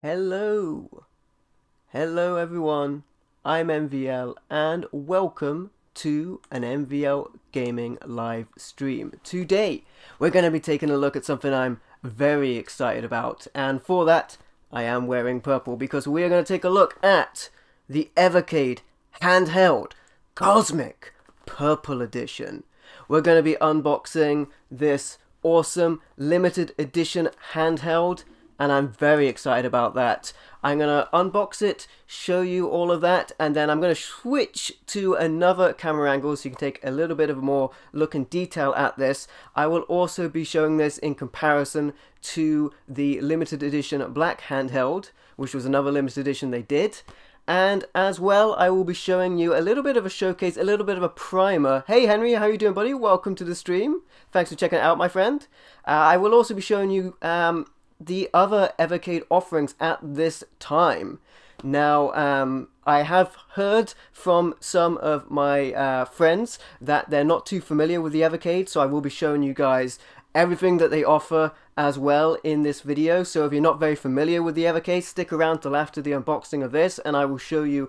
Hello. Hello everyone. I'm MVL and welcome to an MVL Gaming live stream. Today we're going to be taking a look at something I'm very excited about and for that I am wearing purple because we're going to take a look at the Evercade handheld Cosmic Purple Edition. We're going to be unboxing this awesome limited edition handheld and I'm very excited about that. I'm going to unbox it, show you all of that, and then I'm going to switch to another camera angle so you can take a little bit of a more look and detail at this. I will also be showing this in comparison to the limited edition black handheld, which was another limited edition they did. And as well, I will be showing you a little bit of a showcase, a little bit of a primer. Hey Henry, how you doing buddy? Welcome to the stream. Thanks for checking out, my friend. Uh, I will also be showing you um, the other Evercade offerings at this time. Now, um, I have heard from some of my uh, friends that they're not too familiar with the Evercade, so I will be showing you guys everything that they offer as well in this video. So if you're not very familiar with the Evercade, stick around till after the unboxing of this, and I will show you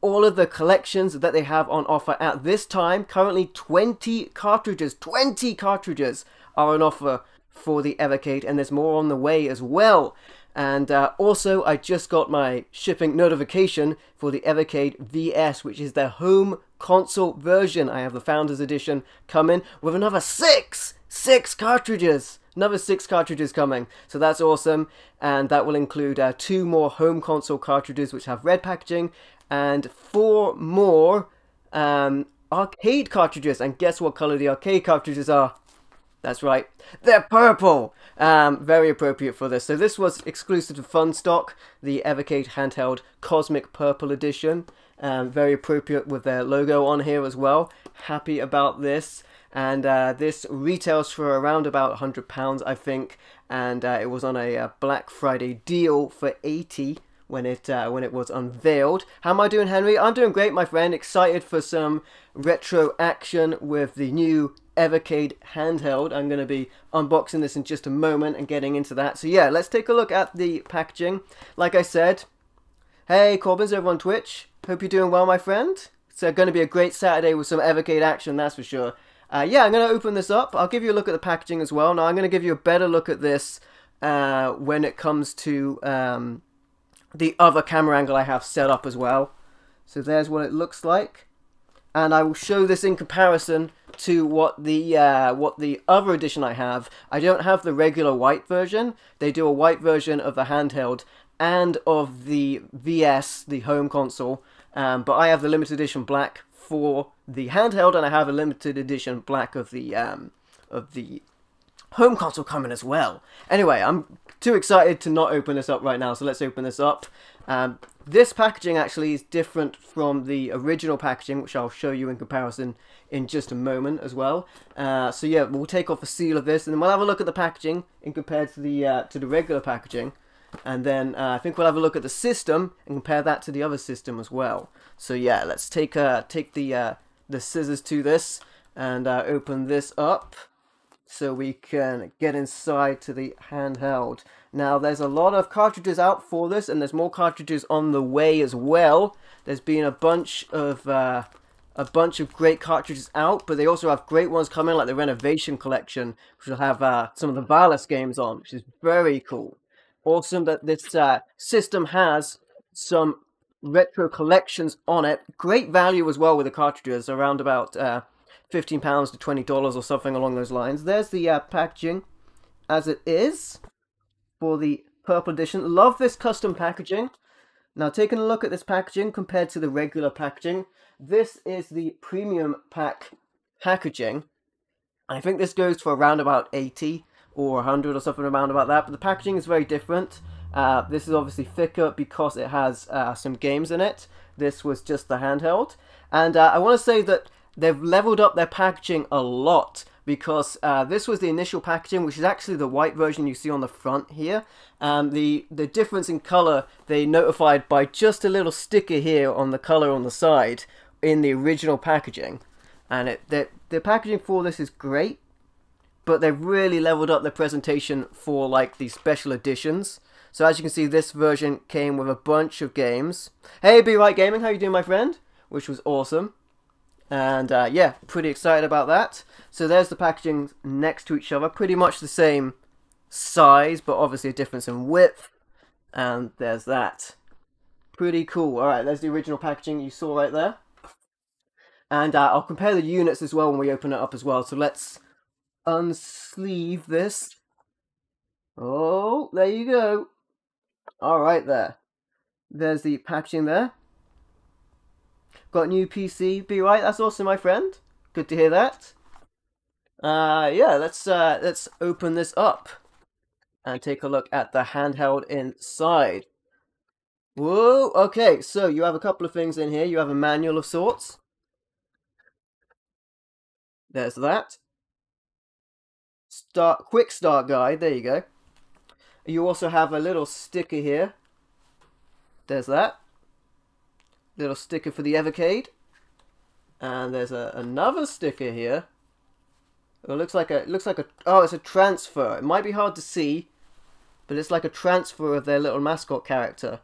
all of the collections that they have on offer at this time. Currently 20 cartridges, 20 cartridges are on offer for the Evercade, and there's more on the way as well. And uh, also, I just got my shipping notification for the Evercade VS, which is their home console version. I have the Founders Edition coming with another six, six cartridges. Another six cartridges coming, so that's awesome. And that will include uh, two more home console cartridges, which have red packaging, and four more um, arcade cartridges. And guess what color the arcade cartridges are? That's right, they're purple! Um, very appropriate for this. So this was exclusive to Funstock, the Evercade handheld Cosmic Purple Edition. Um, very appropriate with their logo on here as well. Happy about this. And uh, this retails for around about £100, I think. And uh, it was on a, uh, Black Friday deal for 80 when it uh, when it was unveiled. How am I doing, Henry? I'm doing great, my friend. Excited for some retro action with the new Evercade handheld. I'm going to be unboxing this in just a moment and getting into that. So yeah, let's take a look at the packaging. Like I said, hey Corbin's over on Twitch. Hope you're doing well, my friend. It's going to be a great Saturday with some Evercade action, that's for sure. Uh, yeah, I'm going to open this up. I'll give you a look at the packaging as well. Now I'm going to give you a better look at this uh, when it comes to um, the other camera angle I have set up as well. So there's what it looks like and I will show this in comparison to what the uh, what the other edition I have. I don't have the regular white version. They do a white version of the handheld and of the VS, the home console. Um, but I have the limited edition black for the handheld, and I have a limited edition black of the um, of the home console coming as well. Anyway, I'm too excited to not open this up right now, so let's open this up. Um, this packaging actually is different from the original packaging, which I'll show you in comparison in just a moment as well. Uh, so yeah, we'll take off the seal of this, and then we'll have a look at the packaging in compared to the uh, to the regular packaging, and then uh, I think we'll have a look at the system and compare that to the other system as well. So yeah, let's take uh, take the uh, the scissors to this and uh, open this up so we can get inside to the handheld. Now, there's a lot of cartridges out for this, and there's more cartridges on the way as well. There's been a bunch of uh, a bunch of great cartridges out, but they also have great ones coming, like the Renovation Collection, which will have uh, some of the Valis games on, which is very cool. Awesome that this uh, system has some retro collections on it. Great value as well with the cartridges, around about uh, £15 to $20 or something along those lines. There's the uh, packaging as it is for the purple edition. Love this custom packaging. Now taking a look at this packaging compared to the regular packaging, this is the premium pack packaging. I think this goes for around about 80 or 100 or something around about that, but the packaging is very different. Uh, this is obviously thicker because it has uh, some games in it. This was just the handheld. And uh, I want to say that they've leveled up their packaging a lot because uh, this was the initial packaging, which is actually the white version you see on the front here. Um, the, the difference in color they notified by just a little sticker here on the color on the side in the original packaging. And it, the, the packaging for this is great. but they've really leveled up their presentation for like the special editions. So as you can see, this version came with a bunch of games. Hey, Be Right Gaming, how you doing, my friend? Which was awesome. And uh, yeah, pretty excited about that. So there's the packaging next to each other, pretty much the same size, but obviously a difference in width. And there's that. Pretty cool. Alright, there's the original packaging you saw right there. And uh, I'll compare the units as well when we open it up as well. So let's unsleeve this. Oh, there you go. Alright there. There's the packaging there. Got new PC. Be right. That's awesome, my friend. Good to hear that. Uh, yeah, let's uh, let's open this up and take a look at the handheld inside. Whoa, okay, so you have a couple of things in here. You have a manual of sorts. There's that. Start quick start guide, there you go. You also have a little sticker here. There's that little sticker for the Evercade. And there's a, another sticker here. It looks like a it looks like a oh it's a transfer. It might be hard to see, but it's like a transfer of their little mascot character.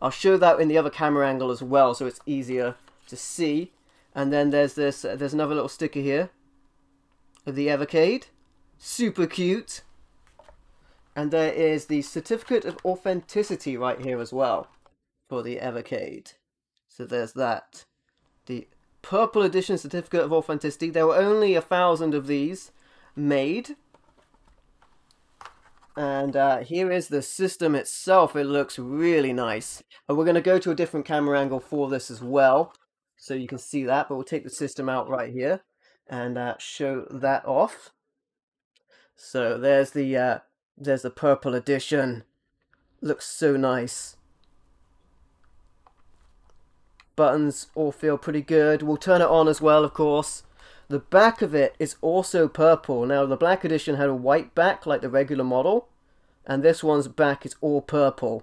I'll show that in the other camera angle as well, so it's easier to see. And then there's this uh, there's another little sticker here of the Evercade. Super cute. And there is the certificate of authenticity right here as well for the Evercade. So there's that. The Purple Edition Certificate of Authenticity. There were only a thousand of these made. And uh, here is the system itself. It looks really nice. And we're going to go to a different camera angle for this as well. So you can see that. But we'll take the system out right here. And uh, show that off. So there's the uh, there's the purple edition. Looks so nice buttons all feel pretty good. We'll turn it on as well, of course. The back of it is also purple. Now, the black edition had a white back, like the regular model. And this one's back is all purple.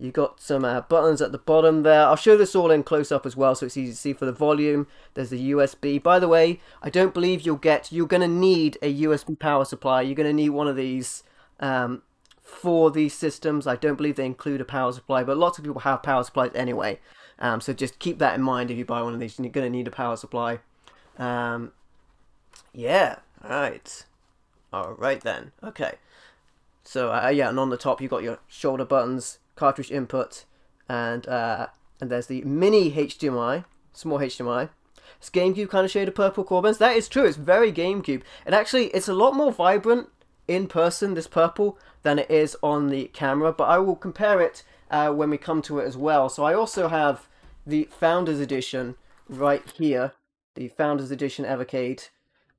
You got some uh, buttons at the bottom there. I'll show this all in close up as well so it's easy to see for the volume. There's the USB. By the way, I don't believe you'll get, you're going to need a USB power supply. You're going to need one of these um, for these systems. I don't believe they include a power supply, but lots of people have power supplies anyway. Um, so just keep that in mind if you buy one of these. You're going to need a power supply. Um, yeah, alright. Alright then. Okay. So uh, yeah, and on the top you've got your shoulder buttons, cartridge input, and uh, and there's the mini HDMI, small HDMI. It's GameCube kind of shade of purple Corbins. That is true. It's very GameCube. And actually, it's a lot more vibrant in person, this purple, than it is on the camera. But I will compare it uh, when we come to it as well. So I also have the Founders Edition right here, the Founders Edition Evercade.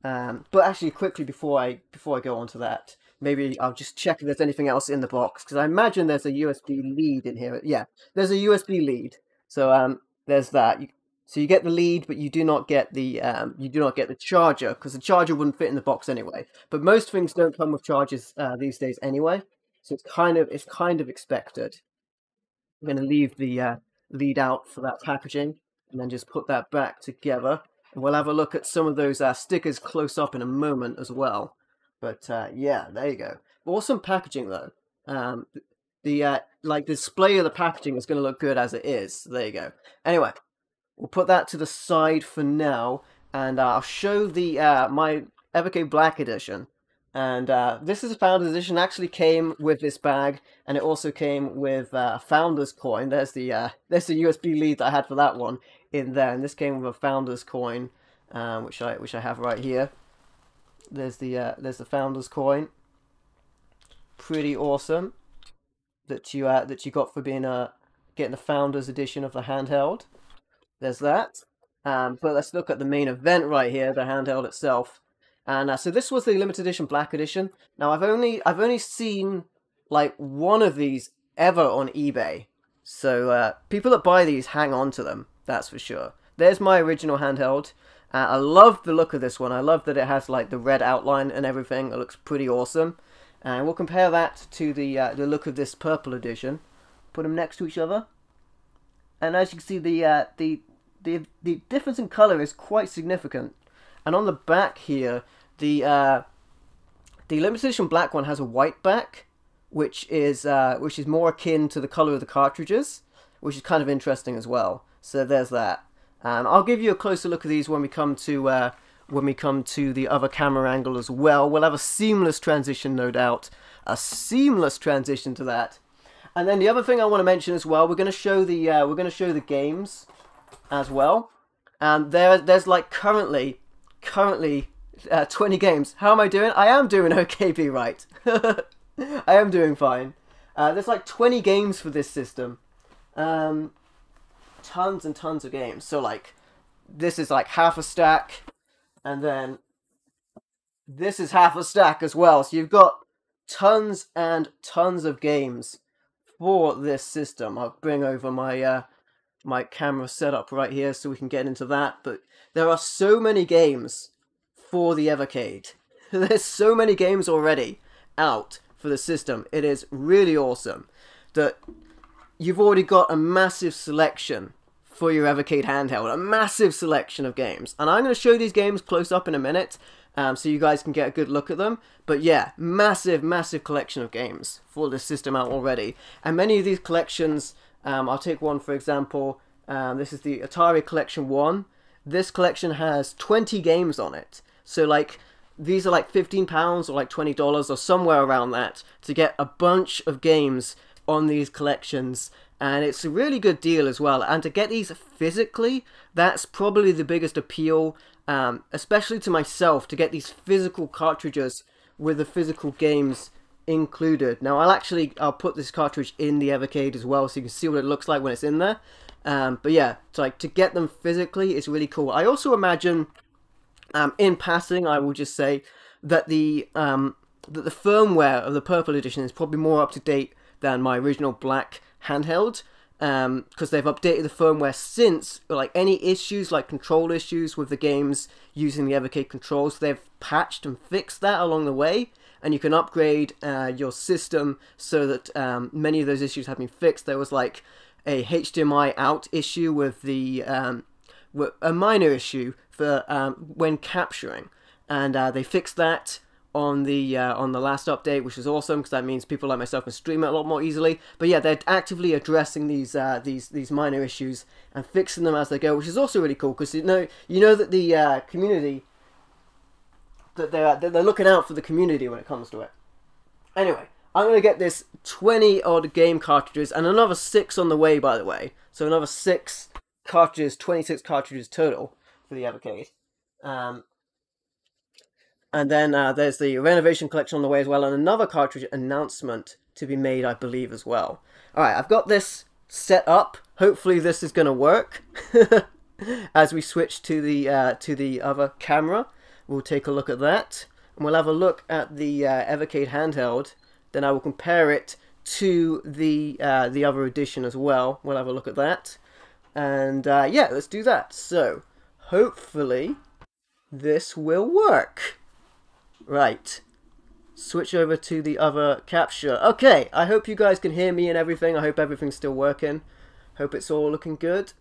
Um, but actually, quickly before I before I go on to that, maybe I'll just check if there's anything else in the box because I imagine there's a USB lead in here. Yeah, there's a USB lead. So um, there's that. You, so you get the lead, but you do not get the um, you do not get the charger because the charger wouldn't fit in the box anyway. But most things don't come with chargers uh, these days anyway, so it's kind of it's kind of expected. I'm going to leave the uh, lead out for that packaging and then just put that back together. And we'll have a look at some of those uh, stickers close up in a moment as well. But uh, yeah, there you go. Awesome packaging though. Um, the uh, like display of the packaging is going to look good as it is. So there you go. Anyway, we'll put that to the side for now, and uh, I'll show the uh, my Evercade Black Edition. And uh, this is a Founders Edition. Actually came with this bag, and it also came with uh, Founders coin. There's the uh, there's the USB lead that I had for that one in there, and this came with a Founders coin, um, which I which I have right here. There's the uh, there's the Founders coin. Pretty awesome that you uh, that you got for being uh, getting the Founders edition of the handheld. There's that. Um, but let's look at the main event right here, the handheld itself. And uh, so this was the limited edition black edition. Now I've only I've only seen like one of these ever on eBay. So uh, people that buy these hang on to them. That's for sure. There's my original handheld. Uh, I love the look of this one. I love that it has like the red outline and everything. It looks pretty awesome. And we'll compare that to the uh, the look of this purple edition. Put them next to each other. And as you can see, the uh, the the the difference in color is quite significant. And on the back here, The uh, the limited edition black one has a white back, which is uh, which is more akin to the color of the cartridges, which is kind of interesting as well. So there's that. And I'll give you a closer look at these when we come to uh, when we come to the other camera angle as well. We'll have a seamless transition, no doubt, a seamless transition to that. And then the other thing I want to mention as well, we're going to show the uh, we're going to show the games as well. And there there's like currently currently uh, 20 games. How am I doing? I am doing okay, be right. I am doing fine. Uh, there's like 20 games for this system. Um, tons and tons of games. So like, this is like half a stack, and then this is half a stack as well. So you've got tons and tons of games for this system. I'll bring over my uh, my camera setup right here so we can get into that. But there are so many games for the Evercade. There's so many games already out for the system. It is really awesome that you've already got a massive selection for your Evercade handheld, a massive selection of games. And I'm going to show these games close up in a minute um, so you guys can get a good look at them. But yeah, massive, massive collection of games for the system out already. And many of these collections, um, I'll take one for example. Um, this is the Atari Collection 1. This collection has 20 games on it. So like these are like 15 pounds or like 20 dollars or somewhere around that to get a bunch of games on these collections. And it's a really good deal as well. And to get these physically that's probably the biggest appeal um, especially to myself to get these physical cartridges with the physical games included. Now I'll actually I'll put this cartridge in the Evercade as well so you can see what it looks like when it's in there. Um, but yeah to like to get them physically is really cool. I also imagine um, in passing, I will just say that the um, that the firmware of the purple edition is probably more up to date than my original black handheld because um, they've updated the firmware since like any issues like control issues with the games using the Evercade controls they've patched and fixed that along the way and you can upgrade uh, your system so that um, many of those issues have been fixed. There was like a HDMI out issue with the um, a minor issue for um, when capturing, and uh, they fixed that on the uh, on the last update, which is awesome because that means people like myself can stream it a lot more easily. But yeah, they're actively addressing these uh, these these minor issues and fixing them as they go, which is also really cool because you know you know that the uh, community that they're they're looking out for the community when it comes to it. Anyway, I'm gonna get this 20 odd game cartridges and another six on the way, by the way. So another six cartridges, 26 cartridges total for the Evercade. Um, and then uh, there's the renovation collection on the way as well, and another cartridge announcement to be made, I believe, as well. All right, I've got this set up. Hopefully, this is going to work. as we switch to the uh, to the other camera, we'll take a look at that, and we'll have a look at the uh, Evercade handheld. Then I will compare it to the uh, the other edition as well. We'll have a look at that, and uh, yeah, let's do that. So hopefully this will work. Right. Switch over to the other capture. Okay, I hope you guys can hear me and everything. I hope everything's still working. Hope it's all looking good.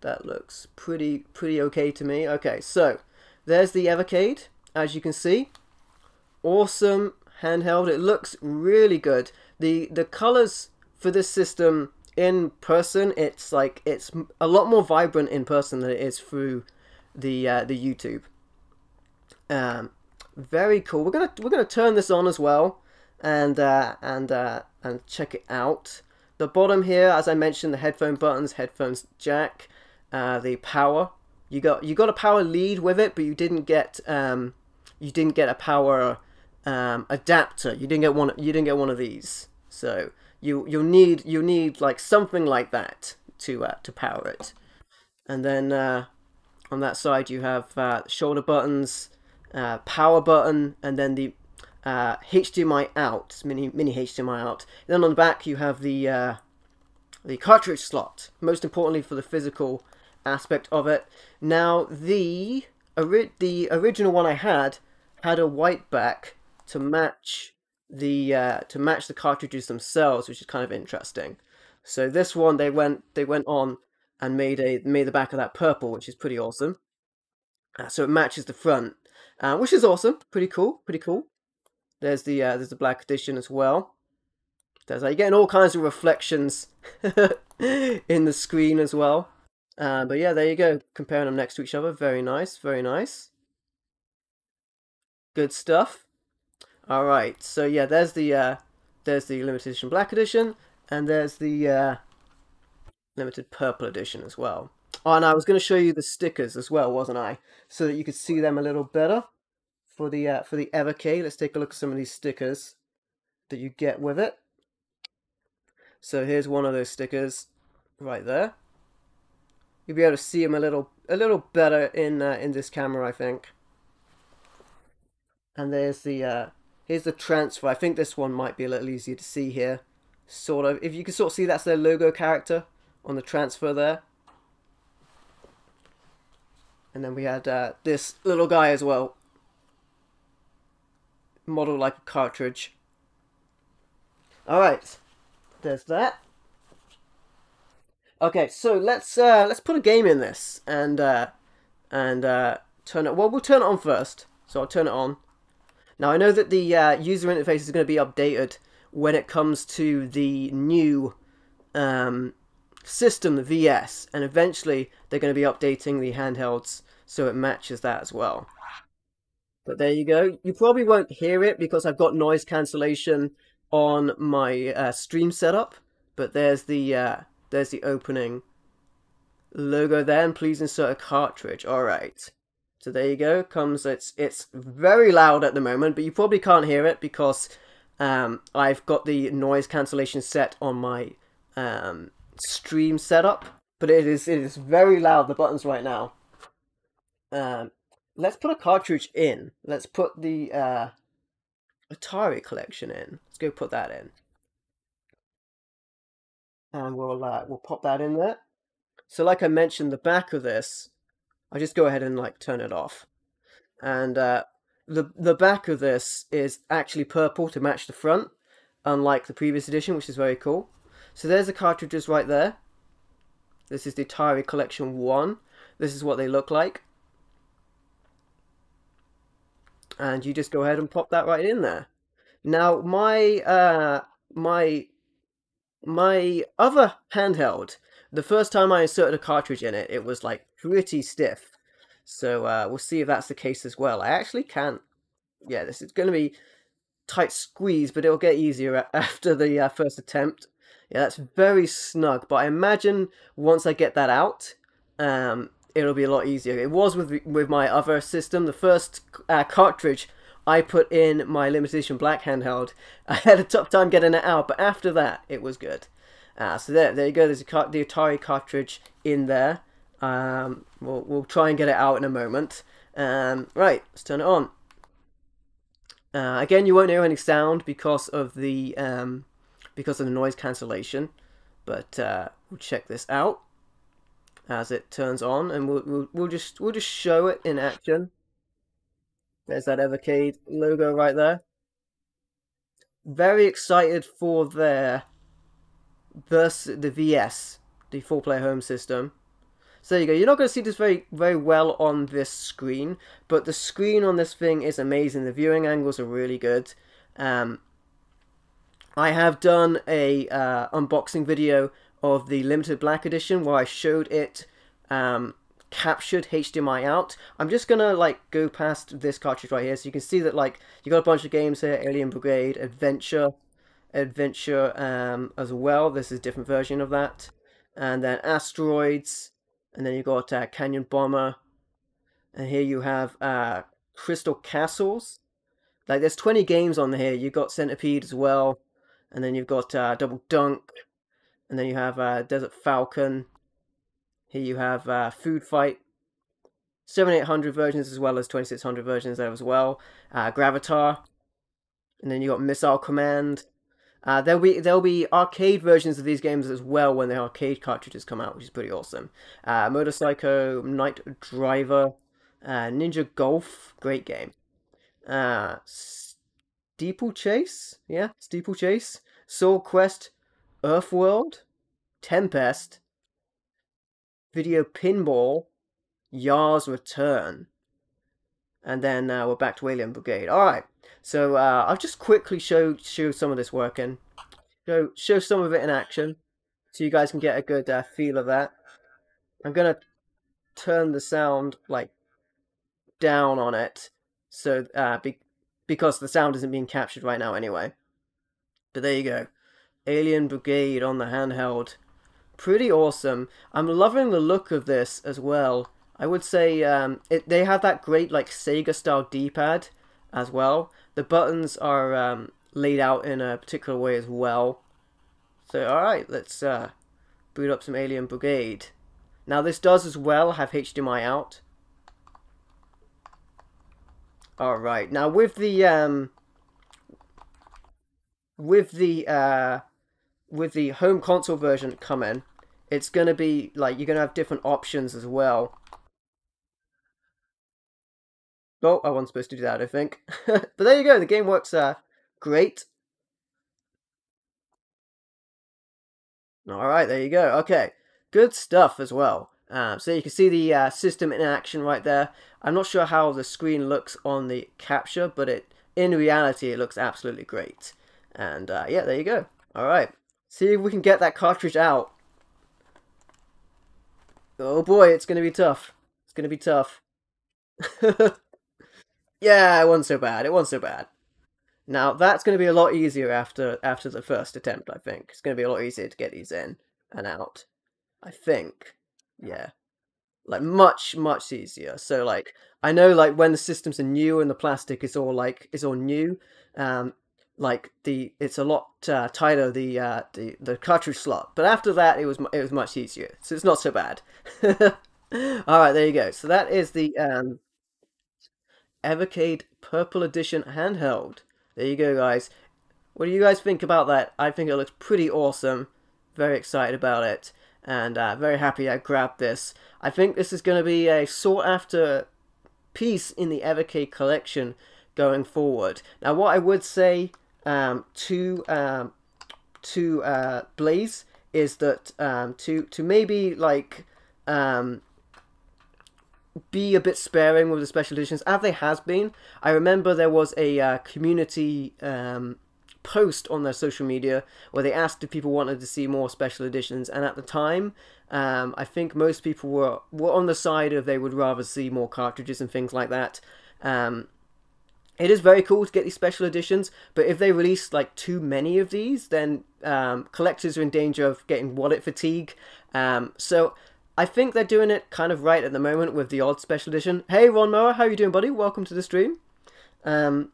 That looks pretty pretty okay to me. Okay, so there's the Evercade, as you can see. Awesome handheld. It looks really good. The the colors for this system in person, it's like it's a lot more vibrant in person than it is through the uh, the YouTube. Um, very cool. We're gonna we're gonna turn this on as well, and uh, and uh, and check it out. The bottom here, as I mentioned, the headphone buttons, headphones jack, uh, the power. You got you got a power lead with it, but you didn't get um, you didn't get a power um, adapter. You didn't get one. You didn't get one of these. So you you'll need you need like something like that to uh, to power it. And then uh, on that side you have uh, shoulder buttons, uh, power button, and then the uh, HDMI out, mini mini HDMI out. Then on the back you have the uh, the cartridge slot. Most importantly for the physical aspect of it. Now the ori the original one I had had a white back to match the uh, to match the cartridges themselves, which is kind of interesting. So this one they went they went on and made a made the back of that purple, which is pretty awesome. Uh, so it matches the front. uh, which is awesome. Pretty cool, pretty cool. There's the uh, there's the black edition as well. There's like you're getting all kinds of reflections in the screen as well. Uh, but yeah, there you go. Comparing them next to each other. Very nice, very nice. Good stuff. All right, so yeah, there's the uh, there's the limited edition black edition, and there's the uh, limited purple edition as well. Oh, and I was going to show you the stickers as well, wasn't I? So that you could see them a little better for the uh, for the Evercade. Let's take a look at some of these stickers that you get with it. So here's one of those stickers right there. You'll be able to see them a little a little better in uh, in this camera, I think. And there's the uh, here's the transfer. I think this one might be a little easier to see here. Sort of. If you can sort of see that's their logo character on the transfer there. And then we had uh, this little guy as well. Model like a cartridge. Alright. There's that. Okay, so let's uh, let's put a game in this and uh, and uh, turn it. Well, we'll turn it on first. So I'll turn it on. Now I know that the uh, user interface is going to be updated when it comes to the new um, system, the VS, and eventually they're going to be updating the handhelds so it matches that as well. But there you go. You probably won't hear it because I've got noise cancellation on my uh, stream setup. But there's the uh, there's the opening logo there, and please insert a cartridge. All right. So there you go. Comes it's it's very loud at the moment, but you probably can't hear it because um, I've got the noise cancellation set on my um, stream setup. But it is it is very loud. The buttons right now. Um, let's put a cartridge in. Let's put the uh, Atari collection in. Let's go put that in. And we'll uh, we'll pop that in there. So like I mentioned, the back of this, I just go ahead and like turn it off. And uh, the the back of this is actually purple to match the front, unlike the previous edition, which is very cool. So there's the cartridges right there. This is the Atari Collection 1. This is what they look like and you just go ahead and pop that right in there. Now my uh, my my other handheld, the first time I inserted a cartridge in it, it was like pretty stiff. So uh, we'll see if that's the case as well. I actually can't. Yeah, this is going to be tight squeeze, but it'll get easier after the uh, first attempt. Yeah, that's very snug, but I imagine once I get that out, um, it'll be a lot easier. It was with with my other system. The first uh, cartridge I put in my limited edition black handheld, I had a tough time getting it out, but after that, it was good. Uh, so there, there you go. There's a, the Atari cartridge in there. Um, we'll, we'll try and get it out in a moment. Um, right, let's turn it on. Uh, again, you won't hear any sound because of the um, because of the noise cancellation, but uh, we'll check this out as it turns on, and we'll, we'll, we'll just we'll just show it in action. There's that Evercade logo right there. Very excited for their the the VS, the four player home system. So there you go. You're not going to see this very very well on this screen, but the screen on this thing is amazing. The viewing angles are really good. Um, I have done a uh, unboxing video of the limited black edition where I showed it um, captured HDMI out. I'm just gonna like go past this cartridge right here so you can see that like you got a bunch of games here, Alien Brigade, Adventure, Adventure um, as well. This is a different version of that. And then Asteroids, and then you got uh, Canyon Bomber, and here you have uh, Crystal Castles. Like there's 20 games on here. You got Centipede as well, and then you've got uh, Double Dunk, and then you have uh, Desert Falcon. Here you have uh, Food Fight. 7800 versions as well as 2600 versions there as well. Uh, Gravitar. And then you got Missile Command. Uh, there'll be there'll be arcade versions of these games as well when the arcade cartridges come out, which is pretty awesome. Uh, Motor Psycho, Night Driver, uh, Ninja Golf, great game. Uh, Steeplechase, yeah, Steeplechase, Swordquest, Earthworld, Tempest, Video Pinball, Yar's Return. and then uh, we're back to Alien Brigade. All right, so uh, I'll just quickly show show some of this working, show show some of it in action, so you guys can get a good uh, feel of that. I'm gonna turn the sound like down on it, so uh, be because the sound isn't being captured right now anyway. But there you go, Alien Brigade on the handheld, pretty awesome. I'm loving the look of this as well. I would say um, it, they have that great like Sega style D-pad as well. The buttons are um, laid out in a particular way as well. So alright, let's uh, boot up some Alien Brigade. Now this does as well have HDMI out. Alright, now with the um, with the uh, with the home console version coming, it's gonna be like you're gonna have different options as well. Oh, I wasn't supposed to do that, I think. but there you go, the game works uh, great. Alright, there you go. Okay, good stuff as well. Um, so you can see the uh, system in action right there. I'm not sure how the screen looks on the capture, but it in reality it looks absolutely great. And uh, yeah, there you go. Alright, see if we can get that cartridge out. Oh boy, it's going to be tough. It's going to be tough. Yeah, it wasn't so bad. It wasn't so bad. Now that's going to be a lot easier after after the first attempt. I think it's going to be a lot easier to get these in and out. I think, yeah, like much much easier. So like I know like when the systems are new and the plastic is all like is all new, um, like the it's a lot uh, tighter the uh, the the cartridge slot. But after that, it was it was much easier. So it's not so bad. all right, there you go. So that is the um Evercade Purple Edition handheld. There you go, guys. What do you guys think about that? I think it looks pretty awesome. Very excited about it. And uh, very happy I grabbed this. I think this is going to be a sought after piece in the Evercade collection going forward. Now, what I would say um, to um, to uh, Blaze is that um, to to maybe like um, be a bit sparing with the special editions, as they has been. I remember there was a uh, community um, post on their social media where they asked if people wanted to see more special editions, and at the time, um, I think most people were were on the side of they would rather see more cartridges and things like that. Um, it is very cool to get these special editions, but if they release like too many of these, then um, collectors are in danger of getting wallet fatigue. Um, so I think they're doing it kind of right at the moment with the odd special edition. Hey Ron Mower, how are you doing, buddy? Welcome to the stream. Um,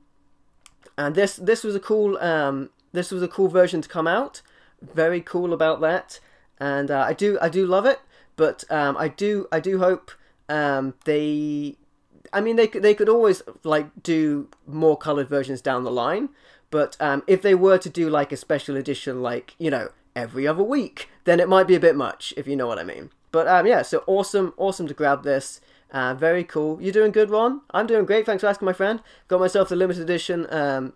and this this was a cool um, this was a cool version to come out. Very cool about that, and uh, I do I do love it. But um, I do I do hope um, they. I mean, they could they could always like do more colored versions down the line. But um, if they were to do like a special edition, like you know every other week, then it might be a bit much, if you know what I mean. But um, yeah, so awesome, awesome to grab this. Uh, very cool. You doing good, Ron? I'm doing great. Thanks for asking, my friend. Got myself the limited edition um,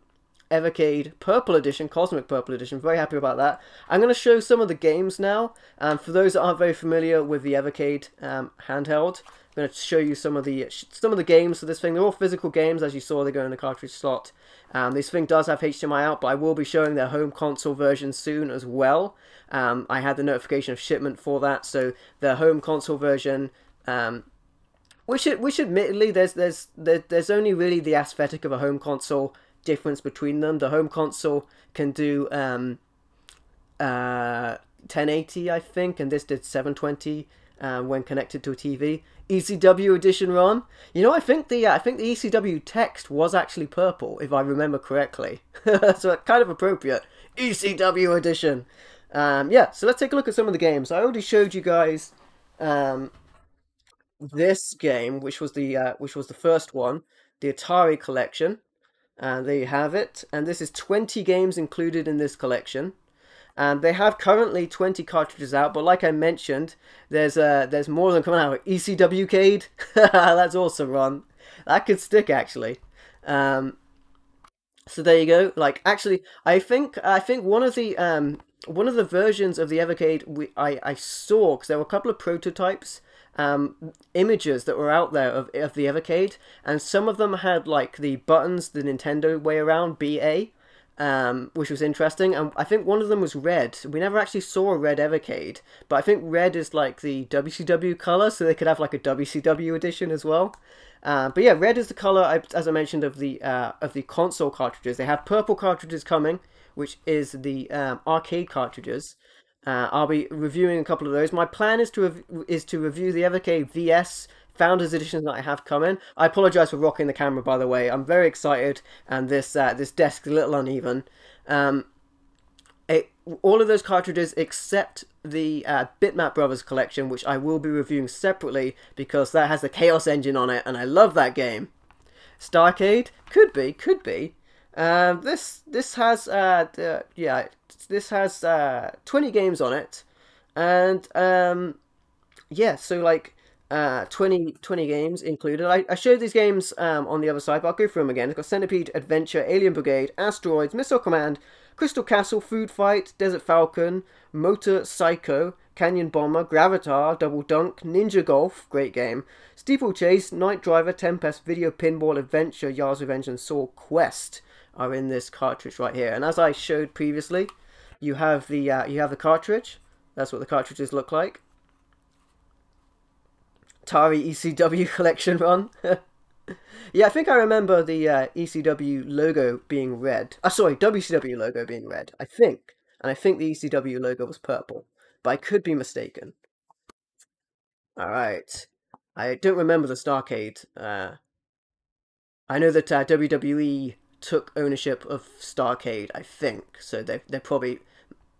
Evercade Purple Edition, Cosmic Purple Edition. Very happy about that. I'm going to show some of the games now. Um, for those that aren't very familiar with the Evercade um, handheld, I'm going to show you some of the some of the games for this thing. They're all physical games, as you saw. They go in the cartridge slot. Um, this thing does have HDMI out, but I will be showing their home console version soon as well. Um, I had the notification of shipment for that, so the home console version. Um, which, which admittedly, there's there's there, there's only really the aesthetic of a home console difference between them. The home console can do um, uh, 1080, I think, and this did 720 uh, when connected to a TV. ECW edition Ron. You know, I think the uh, I think the ECW text was actually purple, if I remember correctly. so kind of appropriate. ECW edition. Um, yeah, so let's take a look at some of the games. I already showed you guys um, this game, which was the uh, which was the first one, the Atari collection. And there you have it. And this is 20 games included in this collection. And they have currently 20 cartridges out, but like I mentioned, there's uh, there's more than coming out. ECW Cade, that's awesome, Ron. That could stick actually. Um, so there you go. Like actually, I think I think one of the um, one of the versions of the Evercade we I I saw because there were a couple of prototypes um, images that were out there of, of the Evercade, and some of them had like the buttons the Nintendo way around, BA, um, which was interesting. And I think one of them was red. We never actually saw a red Evercade, but I think red is like the WCW color, so they could have like a WCW edition as well. Uh, but yeah, red is the color, as I mentioned, of the uh, of the console cartridges. They have purple cartridges coming, which is the um, arcade cartridges. Uh, I'll be reviewing a couple of those. My plan is to is to review the Evercade VS Founders Edition that I have coming. I apologize for rocking the camera, by the way. I'm very excited, and this uh, this desk is a little uneven. Um, it, all of those cartridges except the uh, Bitmap Brothers collection, which I will be reviewing separately because that has the Chaos engine on it, and I love that game. Starcade could be, could be. Um, this this has uh, uh, yeah, this has uh, 20 games on it, and um, yeah, so like uh, 20, 20 games included. I, I showed these games um, on the other side, but I'll go through them again. It's got Centipede, Adventure, Alien Brigade, Asteroids, Missile Command, Crystal Castle, Food Fight, Desert Falcon, Motor Psycho, Canyon Bomber, Gravitar, Double Dunk, Ninja Golf, great game, Steeplechase, Night Driver, Tempest, Video Pinball, Adventure, Yars' Revenge, and Swordquest are in this cartridge right here. And as I showed previously, you have the uh, you have the cartridge. That's what the cartridges look like. Atari ECW collection run. yeah, I think I remember the uh, ECW logo being red. Uh, sorry, WCW logo being red. I think. And I think the ECW logo was purple. But I could be mistaken. Alright. I don't remember the Starrcade. Uh, I know that uh, WWE took ownership of Starrcade, I think. So they they probably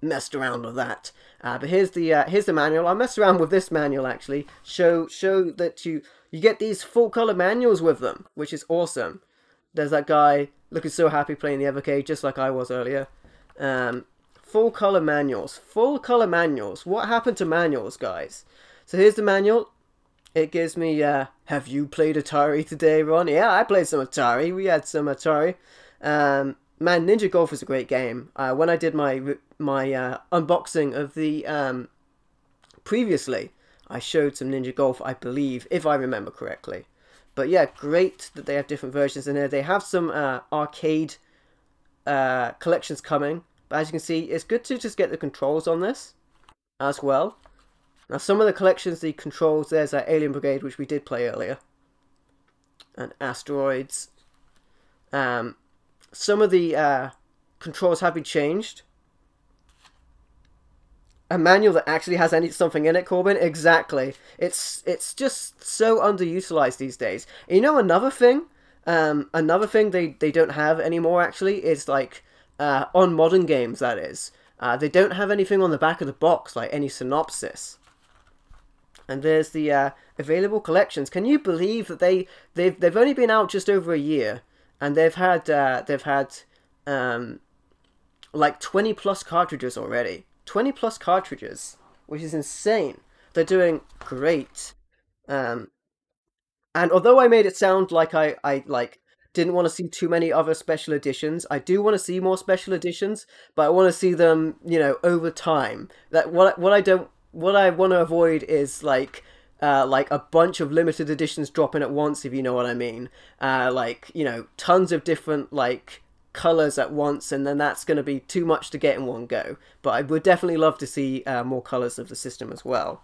messed around with that. Uh, but here's the uh, here's the manual. I messed around with this manual actually. Show show that you you get these full color manuals with them, which is awesome. There's that guy looking so happy playing the Evercade, just like I was earlier. Um, full color manuals, full color manuals. What happened to manuals, guys? So here's the manual. It gives me, uh, have you played Atari today, Ron? Yeah, I played some Atari. We had some Atari. Um, man, Ninja Golf is a great game. Uh, when I did my my uh, unboxing of the um, previously, I showed some Ninja Golf, I believe, if I remember correctly. But yeah, great that they have different versions in there. They have some uh, arcade uh, collections coming. But as you can see, it's good to just get the controls on this as well. Now, some of the collections, the controls, there's that Alien Brigade, which we did play earlier. And Asteroids. Um, some of the uh, controls have been changed. A manual that actually has any something in it, Corbin? Exactly. It's it's just so underutilized these days. you know another thing? Um, another thing they, they don't have anymore, actually, is like, uh, on modern games, that is. Uh, they don't have anything on the back of the box, like any synopsis and there's the uh, available collections. Can you believe that they they've they've only been out just over a year, and they've had uh, they've had um, like twenty plus cartridges already. Twenty plus cartridges, which is insane. They're doing great. Um, and although I made it sound like I, I like didn't want to see too many other special editions. I do want to see more special editions, but I want to see them, you know, over time. That what what I don't what I want to avoid is like uh, like a bunch of limited editions dropping at once, if you know what I mean. Uh, like you know, tons of different like colors at once, and then that's going to be too much to get in one go. But I would definitely love to see uh, more colors of the system as well.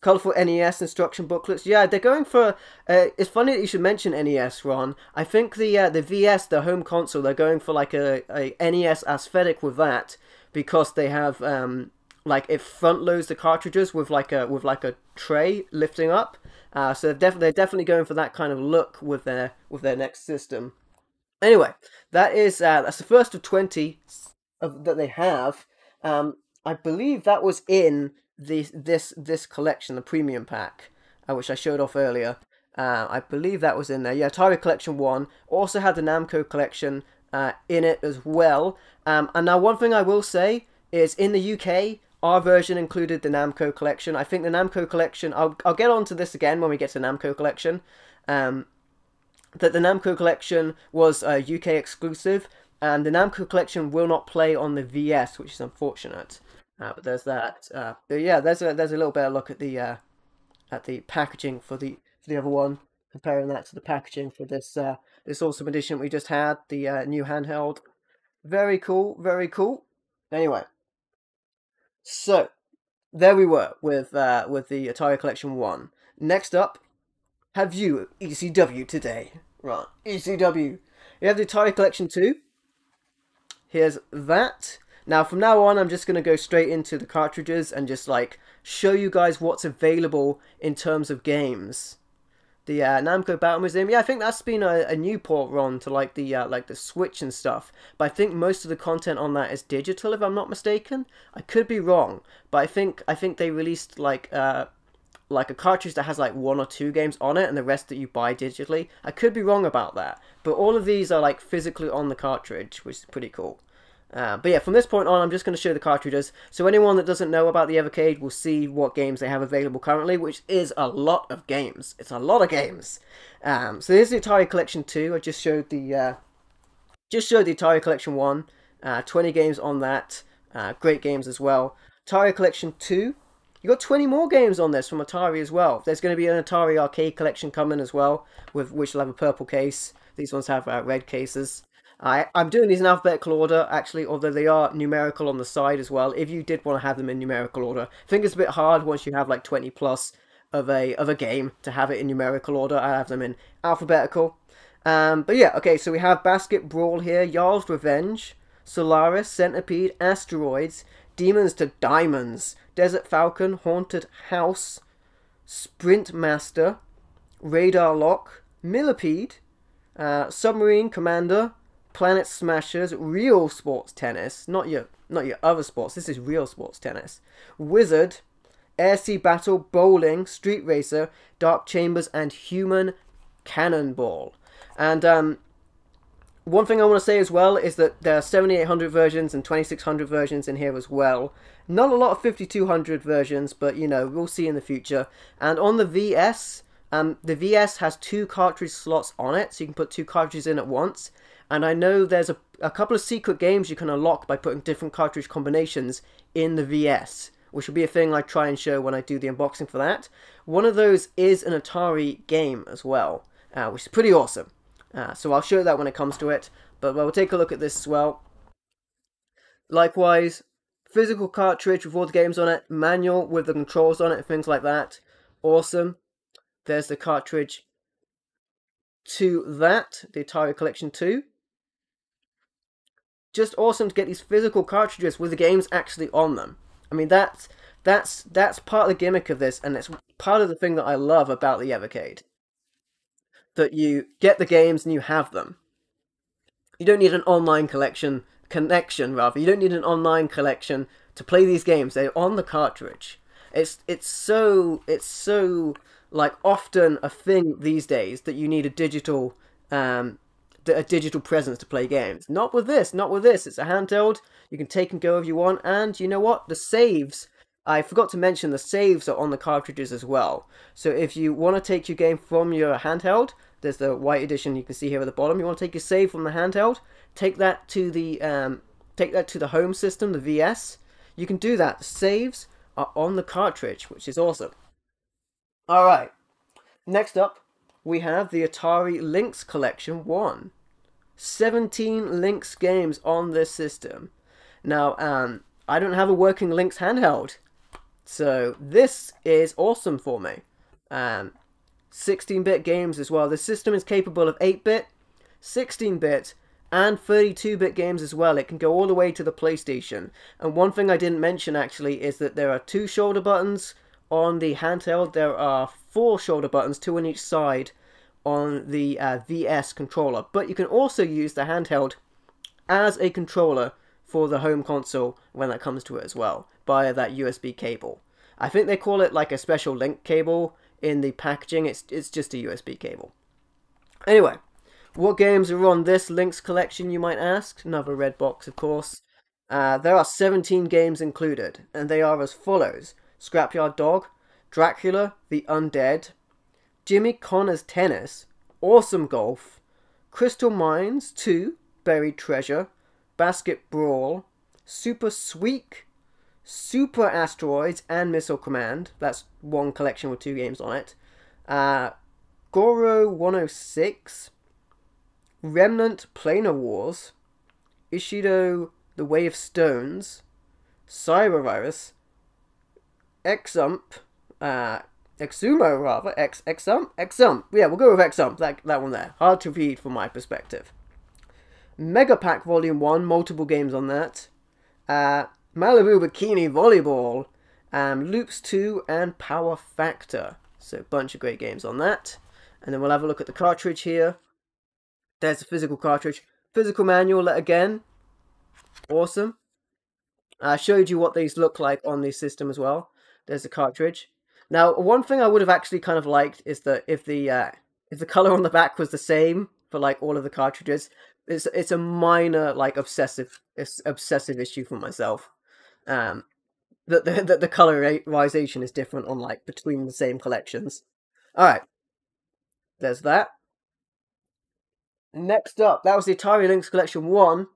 Colorful NES instruction booklets. Yeah, they're going for. Uh, it's funny that you should mention NES, Ron. I think the uh, the VS, the home console, they're going for like a, a NES aesthetic with that because they have um, like it front loads the cartridges with like a with like a tray lifting up. Uh, so they're, def- they're definitely going for that kind of look with their with their next system. Anyway, that is uh, that's the first of twenty of, that they have. Um, I believe that was in the this this collection, the premium pack, uh, which I showed off earlier. Uh, I believe that was in there. Yeah, Atari Collection One also had the Namco Collection uh, in it as well. Um, and now one thing I will say is in the UK, our version included the Namco collection. I think the Namco collection, I'll, I'll get onto this again when we get to Namco collection, um, that the Namco collection was a UK exclusive, and the Namco collection will not play on the VS, which is unfortunate. Uh, but there's that. Uh, but yeah, there's a there's a little better look at the uh, at the packaging for the for the other one, comparing that to the packaging for this uh, this awesome edition we just had, the uh, new handheld. Very cool, very cool. Anyway, so there we were with uh, with the Atari Collection One. Next up, have you ECW today? Right, ECW. You have the Atari Collection Two. Here's that. Now, from now on, I'm just to go straight into the cartridges and just, like, show you guys what's available in terms of games. The uh, Namco Battle Museum, yeah, I think that's been a, a new port run to, like, the uh, like the Switch and stuff. But I think most of the content on that is digital, if I'm not mistaken. I could be wrong, but I think I think they released, like, uh, like a cartridge that has like one or two games on it and the rest that you buy digitally. I could be wrong about that, but all of these are like physically on the cartridge, which is pretty cool. Uh, but yeah, from this point on, I'm just going to show the cartridges. So anyone that doesn't know about the Evercade will see what games they have available currently, which is a lot of games. It's a lot of games. Um, so here's the Atari Collection 2. I just showed the uh, just showed the Atari Collection 1. Uh, 20 games on that. Uh, great games as well. Atari Collection 2. You got 20 more games on this from Atari as well. There's going to be an Atari Arcade Collection coming as well, with which will have a purple case. These ones have uh, red cases. I, I'm doing these in alphabetical order, actually, although they are numerical on the side as well, if you did want to have them in numerical order. I think it's a bit hard once you have like 20 plus of a of a game to have it in numerical order. I have them in alphabetical. Um, but yeah, okay, so we have Basket Brawl here, Jarl's Revenge, Solaris, Centipede, Asteroids, Demons to Diamonds, Desert Falcon, Haunted House, Sprint Master, Radar Lock, Millipede, uh, Submarine Commander, Planet Smashers, real sports tennis, not your not your other sports. This is real sports tennis. Wizard, Air Sea Battle, Bowling, Street Racer, Dark Chambers, and Human Cannonball. And um, one thing I want to say as well is that there are 7800 versions and 2600 versions in here as well. Not a lot of 5200 versions, but you know, we'll see in the future. And on the VS, um, the VS has two cartridge slots on it, so you can put two cartridges in at once. And I know there's a, a couple of secret games you can unlock by putting different cartridge combinations in the VS, which will be a thing I try and show when I do the unboxing for that. One of those is an Atari game as well, uh, which is pretty awesome. Uh, so I'll show that when it comes to it, but we'll take a look at this as well. Likewise, physical cartridge with all the games on it, manual with the controls on it, and things like that. Awesome. There's the cartridge to that, the Atari Collection 2 just awesome to get these physical cartridges with the games actually on them. I mean, that's that's that's part of the gimmick of this, and it's part of the thing that I love about the Evercade. That you get the games and you have them. You don't need an online collection connection, rather. You don't need an online collection to play these games. They're on the cartridge. It's it's so it's so like often a thing these days that you need a digital um, a digital presence to play games. Not with this, not with this. It's a handheld. You can take and go if you want. And you know what? The saves, I forgot to mention the saves are on the cartridges as well. So if you want to take your game from your handheld, there's the white edition you can see here at the bottom. You want to take your save from the handheld, take that to the um, take that to the home system, the VS. You can do that. The saves are on the cartridge, which is awesome. All right. Next up, we have the Atari Lynx Collection 1. 17 Lynx games on this system. Now, um, I don't have a working Lynx handheld, so this is awesome for me. 16-bit um, games as well. The system is capable of 8-bit, 16-bit, and 32-bit games as well. It can go all the way to the PlayStation. And one thing I didn't mention actually is that there are two shoulder buttons on the handheld. There are four shoulder buttons, two on each side on the uh, VS controller. But you can also use the handheld as a controller for the home console when that comes to it as well, via that USB cable. I think they call it like a special link cable in the packaging. It's, it's just a USB cable. Anyway, what games are on this Lynx collection, you might ask? Another red box, of course. Uh, there are 17 games included, and they are as follows. Scrapyard Dog, Dracula, The Undead, Jimmy Connors Tennis, Awesome Golf, Crystal Mines 2, Buried Treasure, Basket Brawl, Super Sweep, Super Asteroids and Missile Command. That's one collection with two games on it. Uh, Gordo 106. Remnant Planar Wars. Ishido The Way of Stones. Cybervirus. Exump. Uh, Exumo, rather. X, Exump? Exump. Yeah, we'll go with Exump. That, that one there. Hard to read from my perspective. Mega Pack Volume 1. Multiple games on that. Uh, Malibu Bikini Volleyball, um, Loops 2, and Power Factor. So a bunch of great games on that. And then we'll have a look at the cartridge here. There's the physical cartridge. Physical manual again. Awesome. I showed you what these look like on the system as well. There's the cartridge. Now, one thing I would have actually kind of liked is that if the uh, if the color on the back was the same for like all of the cartridges, it's it's a minor like obsessive obsessive issue for myself um, that the, the, the colorization is different on like between the same collections. All right, there's that. Next up, that was the Atari Lynx Collection 1.